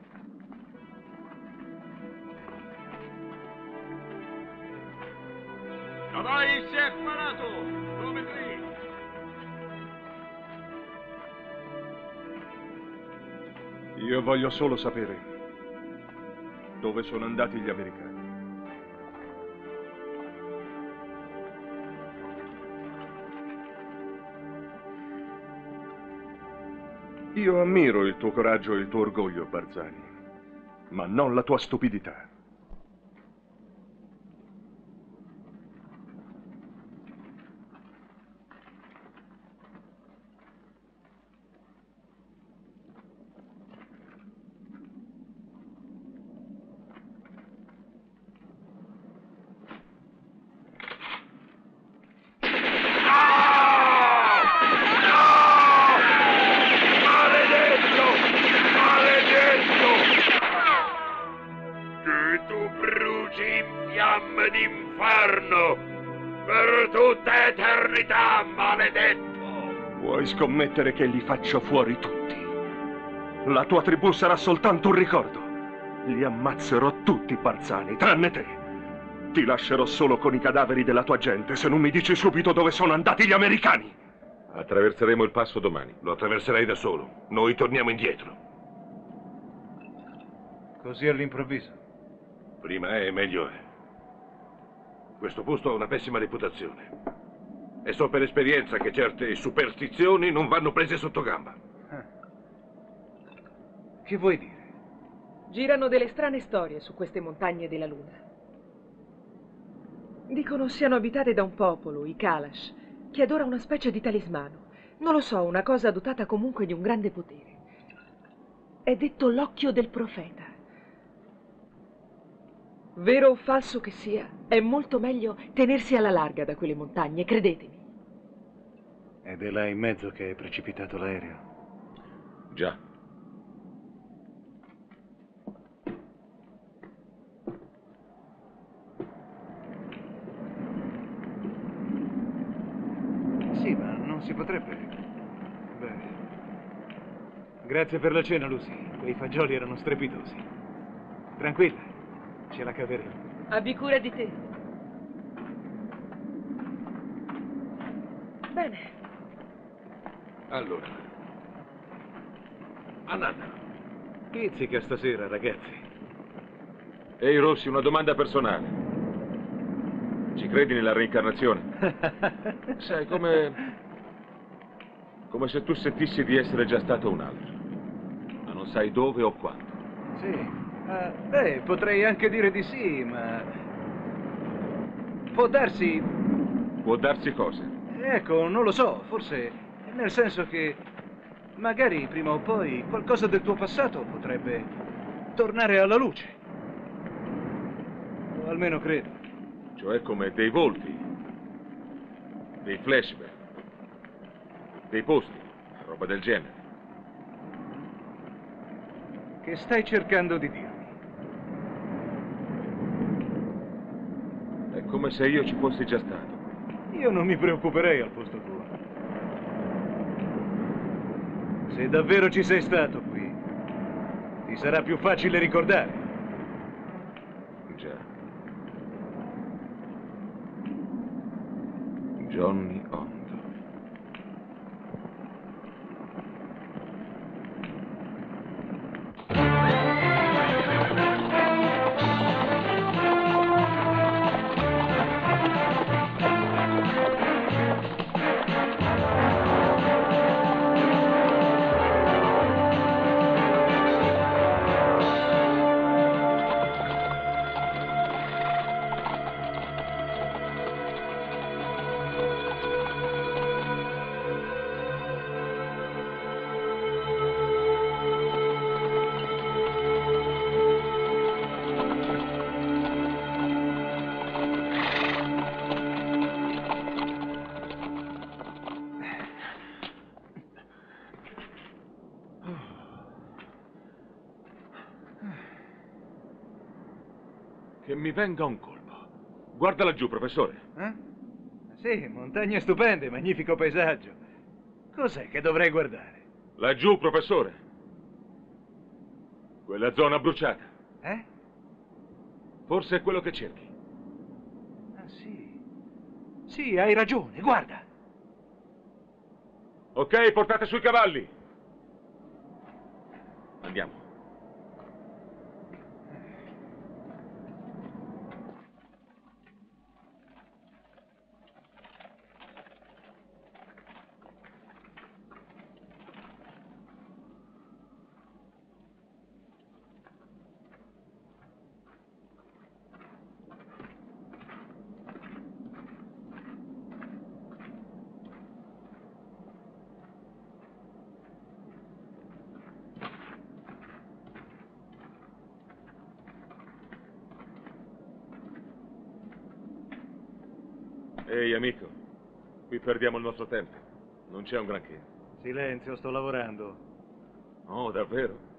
Voglio solo sapere dove sono andati gli americani. Io ammiro il tuo coraggio e il tuo orgoglio, Barzani, ma non la tua stupidità. Scommettere che li faccio fuori tutti. La tua tribù sarà soltanto un ricordo. Li ammazzerò tutti, Barzani, tranne te. Ti lascerò solo con i cadaveri della tua gente se non mi dici subito dove sono andati gli americani. Attraverseremo il passo domani. Lo attraverserai da solo. Noi torniamo indietro. Così all'improvviso. Prima è, meglio è. Questo posto ha una pessima reputazione. E so per esperienza che certe superstizioni non vanno prese sotto gamba. Che vuoi dire? Girano delle strane storie su queste montagne della Luna. Dicono siano abitate da un popolo, i Kalash, che adora una specie di talismano. Non lo so, una cosa dotata comunque di un grande potere. È detto l'occhio del profeta. Vero o falso che sia, è molto meglio tenersi alla larga da quelle montagne, credetemi. Ed è là in mezzo che è precipitato l'aereo. Già. Sì, ma non si potrebbe. Beh. Grazie per la cena, Lucy. Quei fagioli erano strepitosi. Tranquilla, ce la caveremo. Abbi cura di te. Bene, Allora. Ananda. Pizzica stasera, ragazzi. Ehi Rossi, una domanda personale. Ci credi nella reincarnazione? Sai, come... come se tu sentissi di essere già stato un altro, ma non sai dove o quando. Sì. Ah, beh, potrei anche dire di sì, ma... Può darsi... Può darsi cosa? Ecco, non lo so, forse... Nel senso che... Magari prima o poi qualcosa del tuo passato potrebbe tornare alla luce. O almeno credo. Cioè come dei volti, dei flashback, dei posti, roba del genere. Che stai cercando di dirmi? È come se io ci fossi già stato. Io non mi preoccuperei al posto tuo. Se davvero ci sei stato qui, ti sarà più facile ricordare. Già. Johnny Hondo. Mi venga un colpo. Guarda laggiù, professore. Eh? Sì, montagne stupende, magnifico paesaggio. Cos'è che dovrei guardare? Laggiù, professore. Quella zona bruciata. Eh? Forse è quello che cerchi. Ah, sì. Sì, hai ragione, guarda. Ok, portate sui cavalli. Andiamo. Ehi, amico, qui perdiamo il nostro tempo. Non c'è un granché. Silenzio, sto lavorando. Oh, davvero?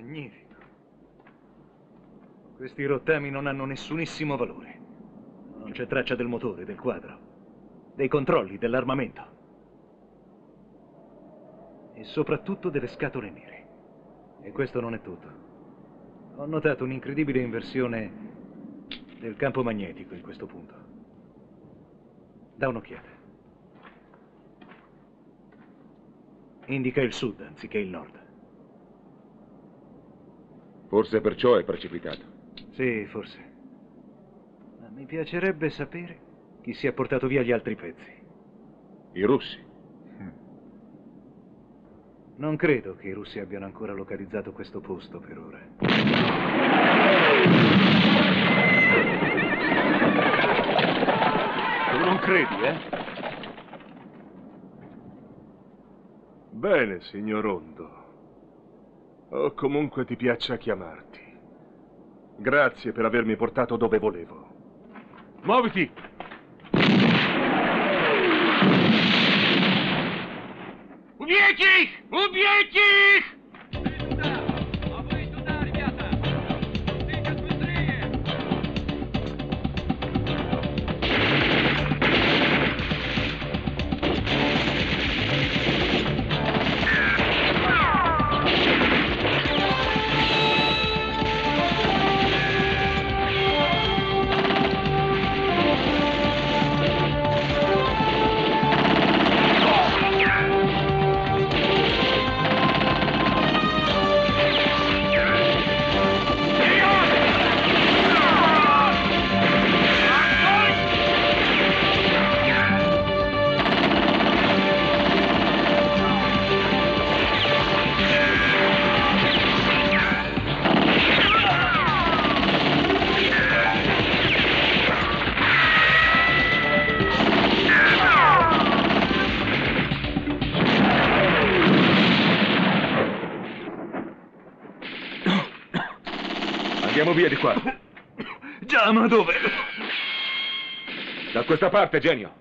Magnifico. Questi rottami non hanno nessunissimo valore. Non c'è traccia del motore, del quadro, dei controlli, dell'armamento. E soprattutto delle scatole nere. E questo non è tutto. Ho notato un'incredibile inversione del campo magnetico in questo punto. Da un'occhiata. Indica il sud anziché il nord. Forse perciò è precipitato. Sì, forse. Ma mi piacerebbe sapere chi si è portato via gli altri pezzi. I russi. Non credo che i russi abbiano ancora localizzato questo posto per ora. Tu non credi, eh? Bene, signor Rondo. O comunque ti piaccia chiamarti. Grazie per avermi portato dove volevo. Muoviti! Убейте их! Убейте Via di qua. Già, ma dove? Da questa parte, genio.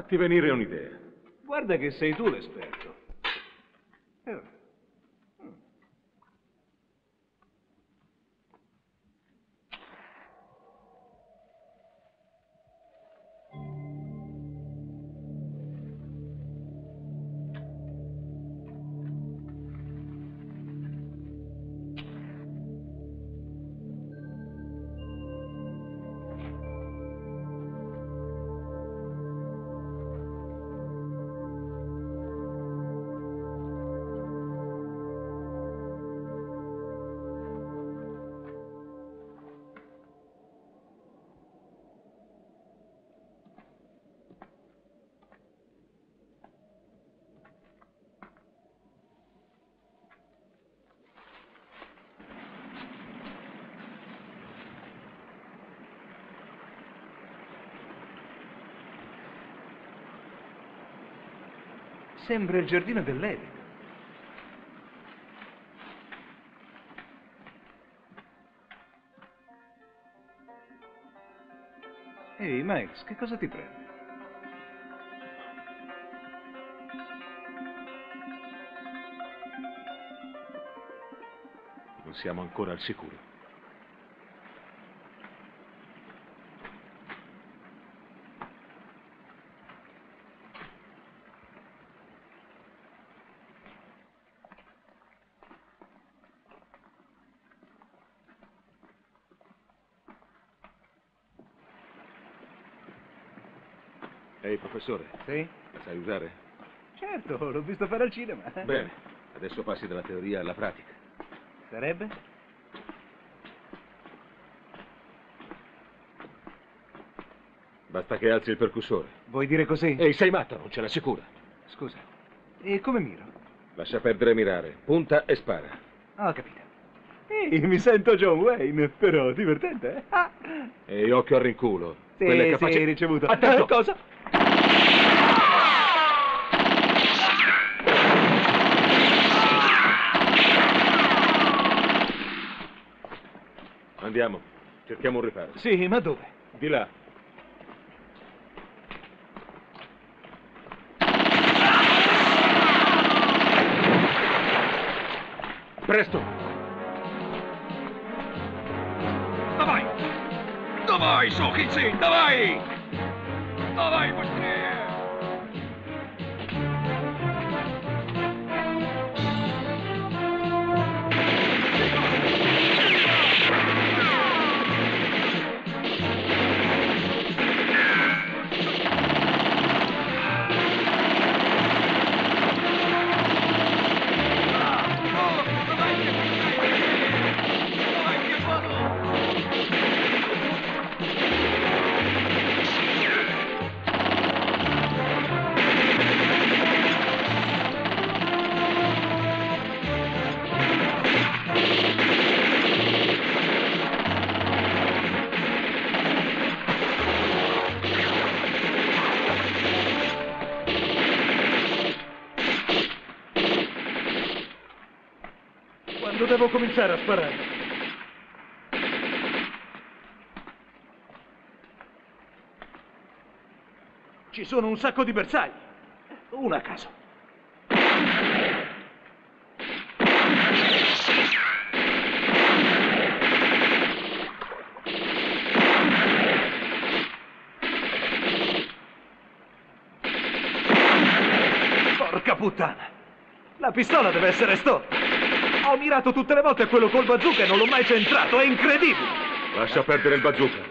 Fatti venire un'idea. Guarda che sei tu l'esperto. Sembra il giardino dell'Eden. Ehi, Max, che cosa ti prende? Non siamo ancora al sicuro. Ehi, professore. Sì? La sai usare? Certo, l'ho visto fare al cinema. Bene, adesso passi dalla teoria alla pratica. Sarebbe? Basta che alzi il percussore. Vuoi dire così? Ehi, sei matto, non ce l'assicura. Scusa. E come miro? Lascia perdere mirare. Punta e spara. Ah, Ho capito. Ehi, mi sento John Wayne, però divertente, eh? Ah. E occhio al rinculo. Sì, Quelle sì, capaci... ricevuto. Attento! Eh, cosa? Andiamo. Cerchiamo un riparo. Sì, ma dove? Di là. Presto! Давай! Давай, сукин сын, давай! Давай быстрее! Devo cominciare a sparare. Ci sono un sacco di bersagli. Una a caso. Porca puttana! La pistola deve essere storta. Ho mirato tutte le volte a quello col bazooka e non l'ho mai centrato, è incredibile! Lascia perdere il bazooka.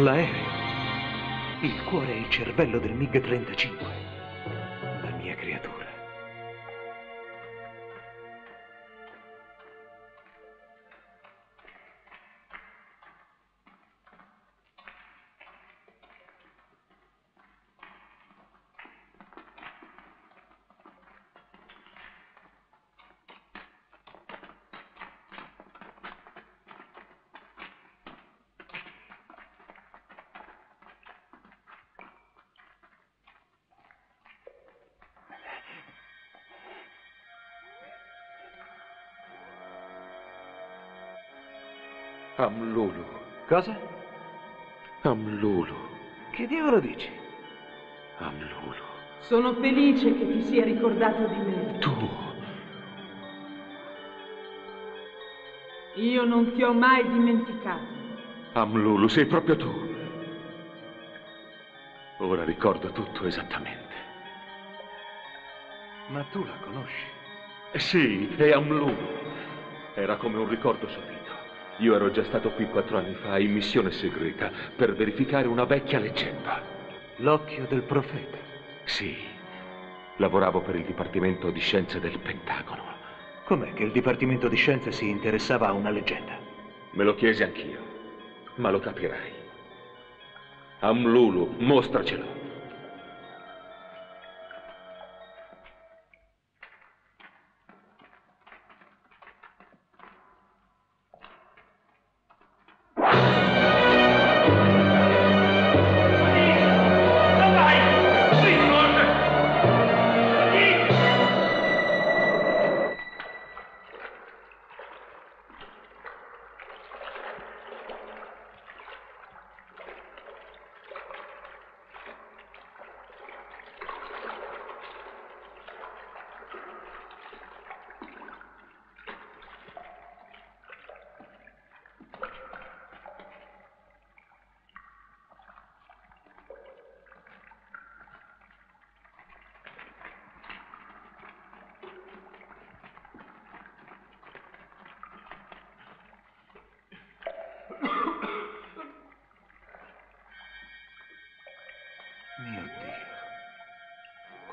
L'aereo. Il cuore e il cervello del MiG-35. Amlulu. Cosa? Amlulu. Che diavolo dici? Amlulu. Sono felice che ti sia ricordato di me. Tu. Io non ti ho mai dimenticato. Amlulu, sei proprio tu. Ora ricordo tutto esattamente. Ma tu la conosci? Sì, è Amlulu. Era come un ricordo sopito. Io ero già stato qui quattro anni fa in missione segreta per verificare una vecchia leggenda. L'occhio del profeta. Sì. Lavoravo per il Dipartimento di Scienze del Pentagono. Com'è che il Dipartimento di Scienze si interessava a una leggenda? Me lo chiesi anch'io, ma lo capirai. Amlulu, mostracelo.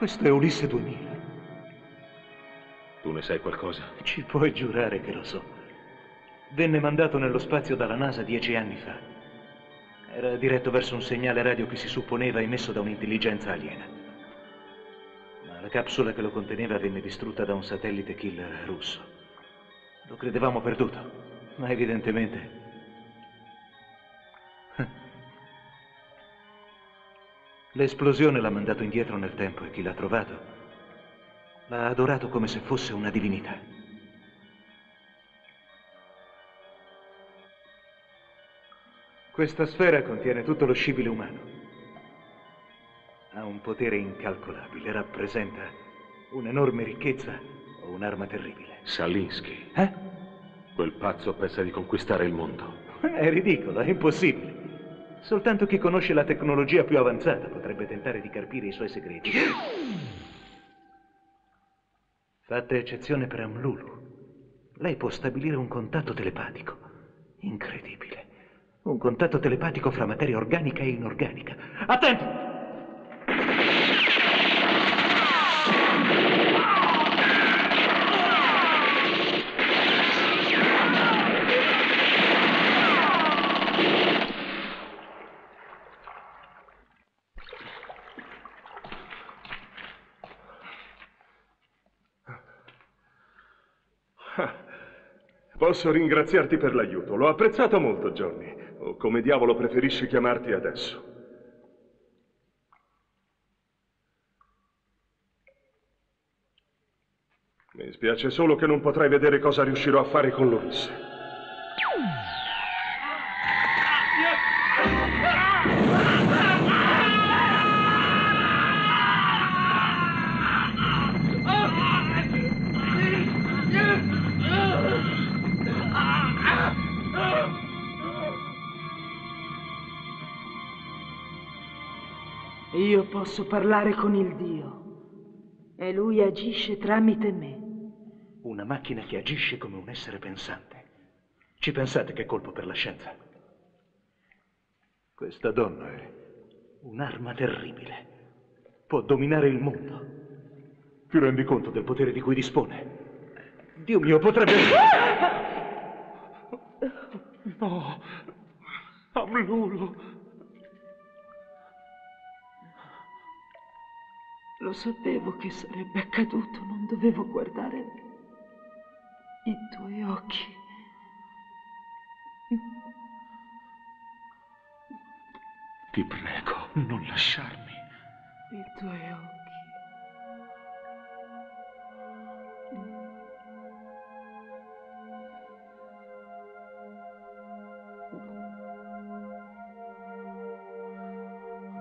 Questo è Ulisse 2000. Tu ne sai qualcosa? Ci puoi giurare che lo so. Venne mandato nello spazio dalla NASA dieci anni fa. Era diretto verso un segnale radio che si supponeva emesso da un'intelligenza aliena. Ma la capsula che lo conteneva venne distrutta da un satellite killer russo. Lo credevamo perduto, ma evidentemente L'esplosione l'ha mandato indietro nel tempo e chi l'ha trovato l'ha adorato come se fosse una divinità. Questa sfera contiene tutto lo scibile umano. Ha un potere incalcolabile, rappresenta un'enorme ricchezza o un'arma terribile. Salinsky. Eh? Quel pazzo pensa di conquistare il mondo. È ridicolo, è impossibile. Soltanto chi conosce la tecnologia più avanzata potrebbe tentare di carpire i suoi segreti. Fatta eccezione per Amlulu, lei può stabilire un contatto telepatico. Incredibile. Un contatto telepatico fra materia organica e inorganica. Attento! Posso ringraziarti per l'aiuto. L'ho apprezzato molto, Johnny. O come diavolo preferisci chiamarti adesso? Mi spiace solo che non potrai vedere cosa riuscirò a fare con Loris. Posso parlare con il Dio e lui agisce tramite me. Una macchina che agisce come un essere pensante. Ci pensate che colpo per la scienza? Questa donna è un'arma terribile. Può dominare il mondo. Ti rendi conto del potere di cui dispone? Dio mio, potrebbe... No, Amlulu. Lo sapevo che sarebbe accaduto, non dovevo guardare i tuoi occhi. Ti prego, non lasciarmi. I tuoi occhi.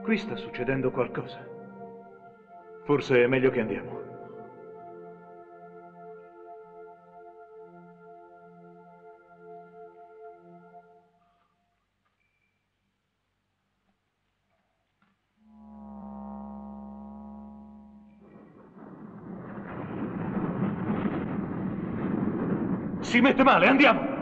Qui sta succedendo qualcosa. Forse è meglio che andiamo. Si mette male, andiamo!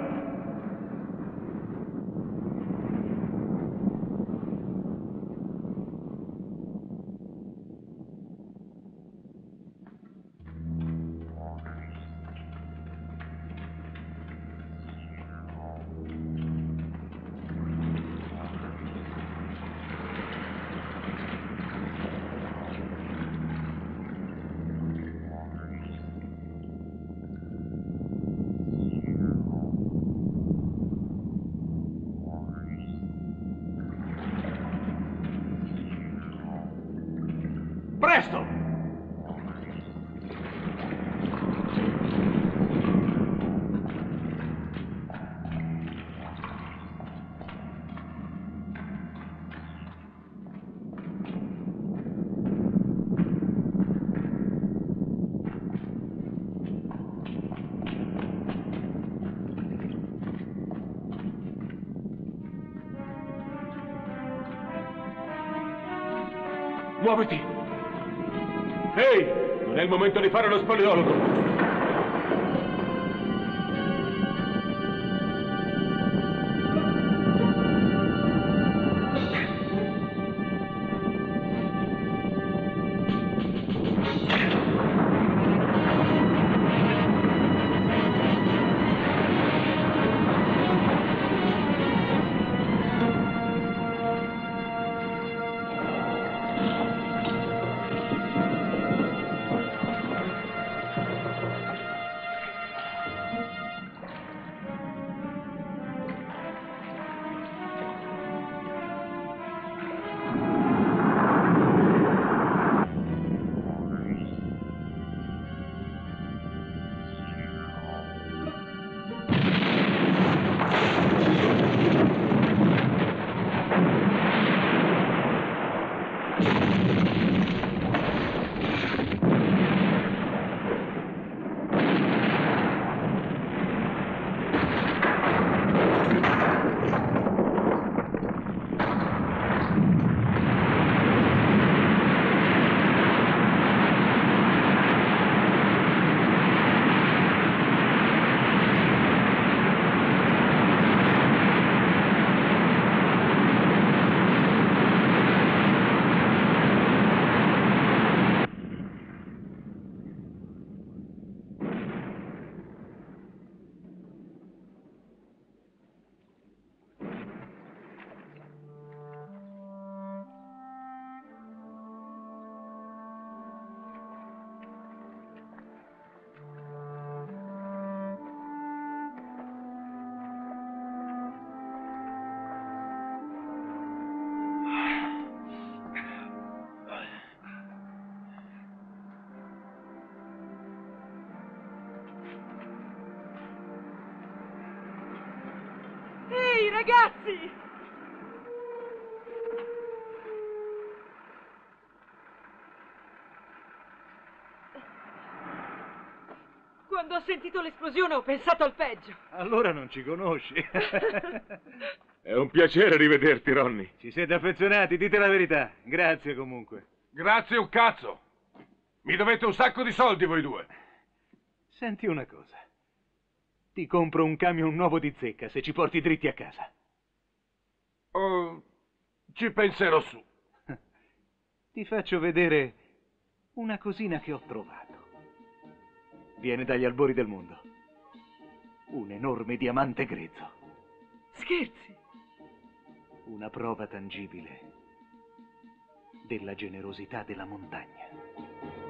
È il momento di fare lo speleologo. Quando ho sentito l'esplosione ho pensato al peggio. Allora non ci conosci. È un piacere rivederti, Ronny. Ci siete affezionati, dite la verità. Grazie comunque. Grazie un cazzo. Mi dovete un sacco di soldi voi due. Senti una cosa. Ti compro un camion nuovo di zecca se ci porti dritti a casa. Oh, ci penserò su. Ti faccio vedere una cosina che ho trovato. Viene dagli albori del mondo. Un enorme diamante grezzo. Scherzi? Una prova tangibile della generosità della montagna.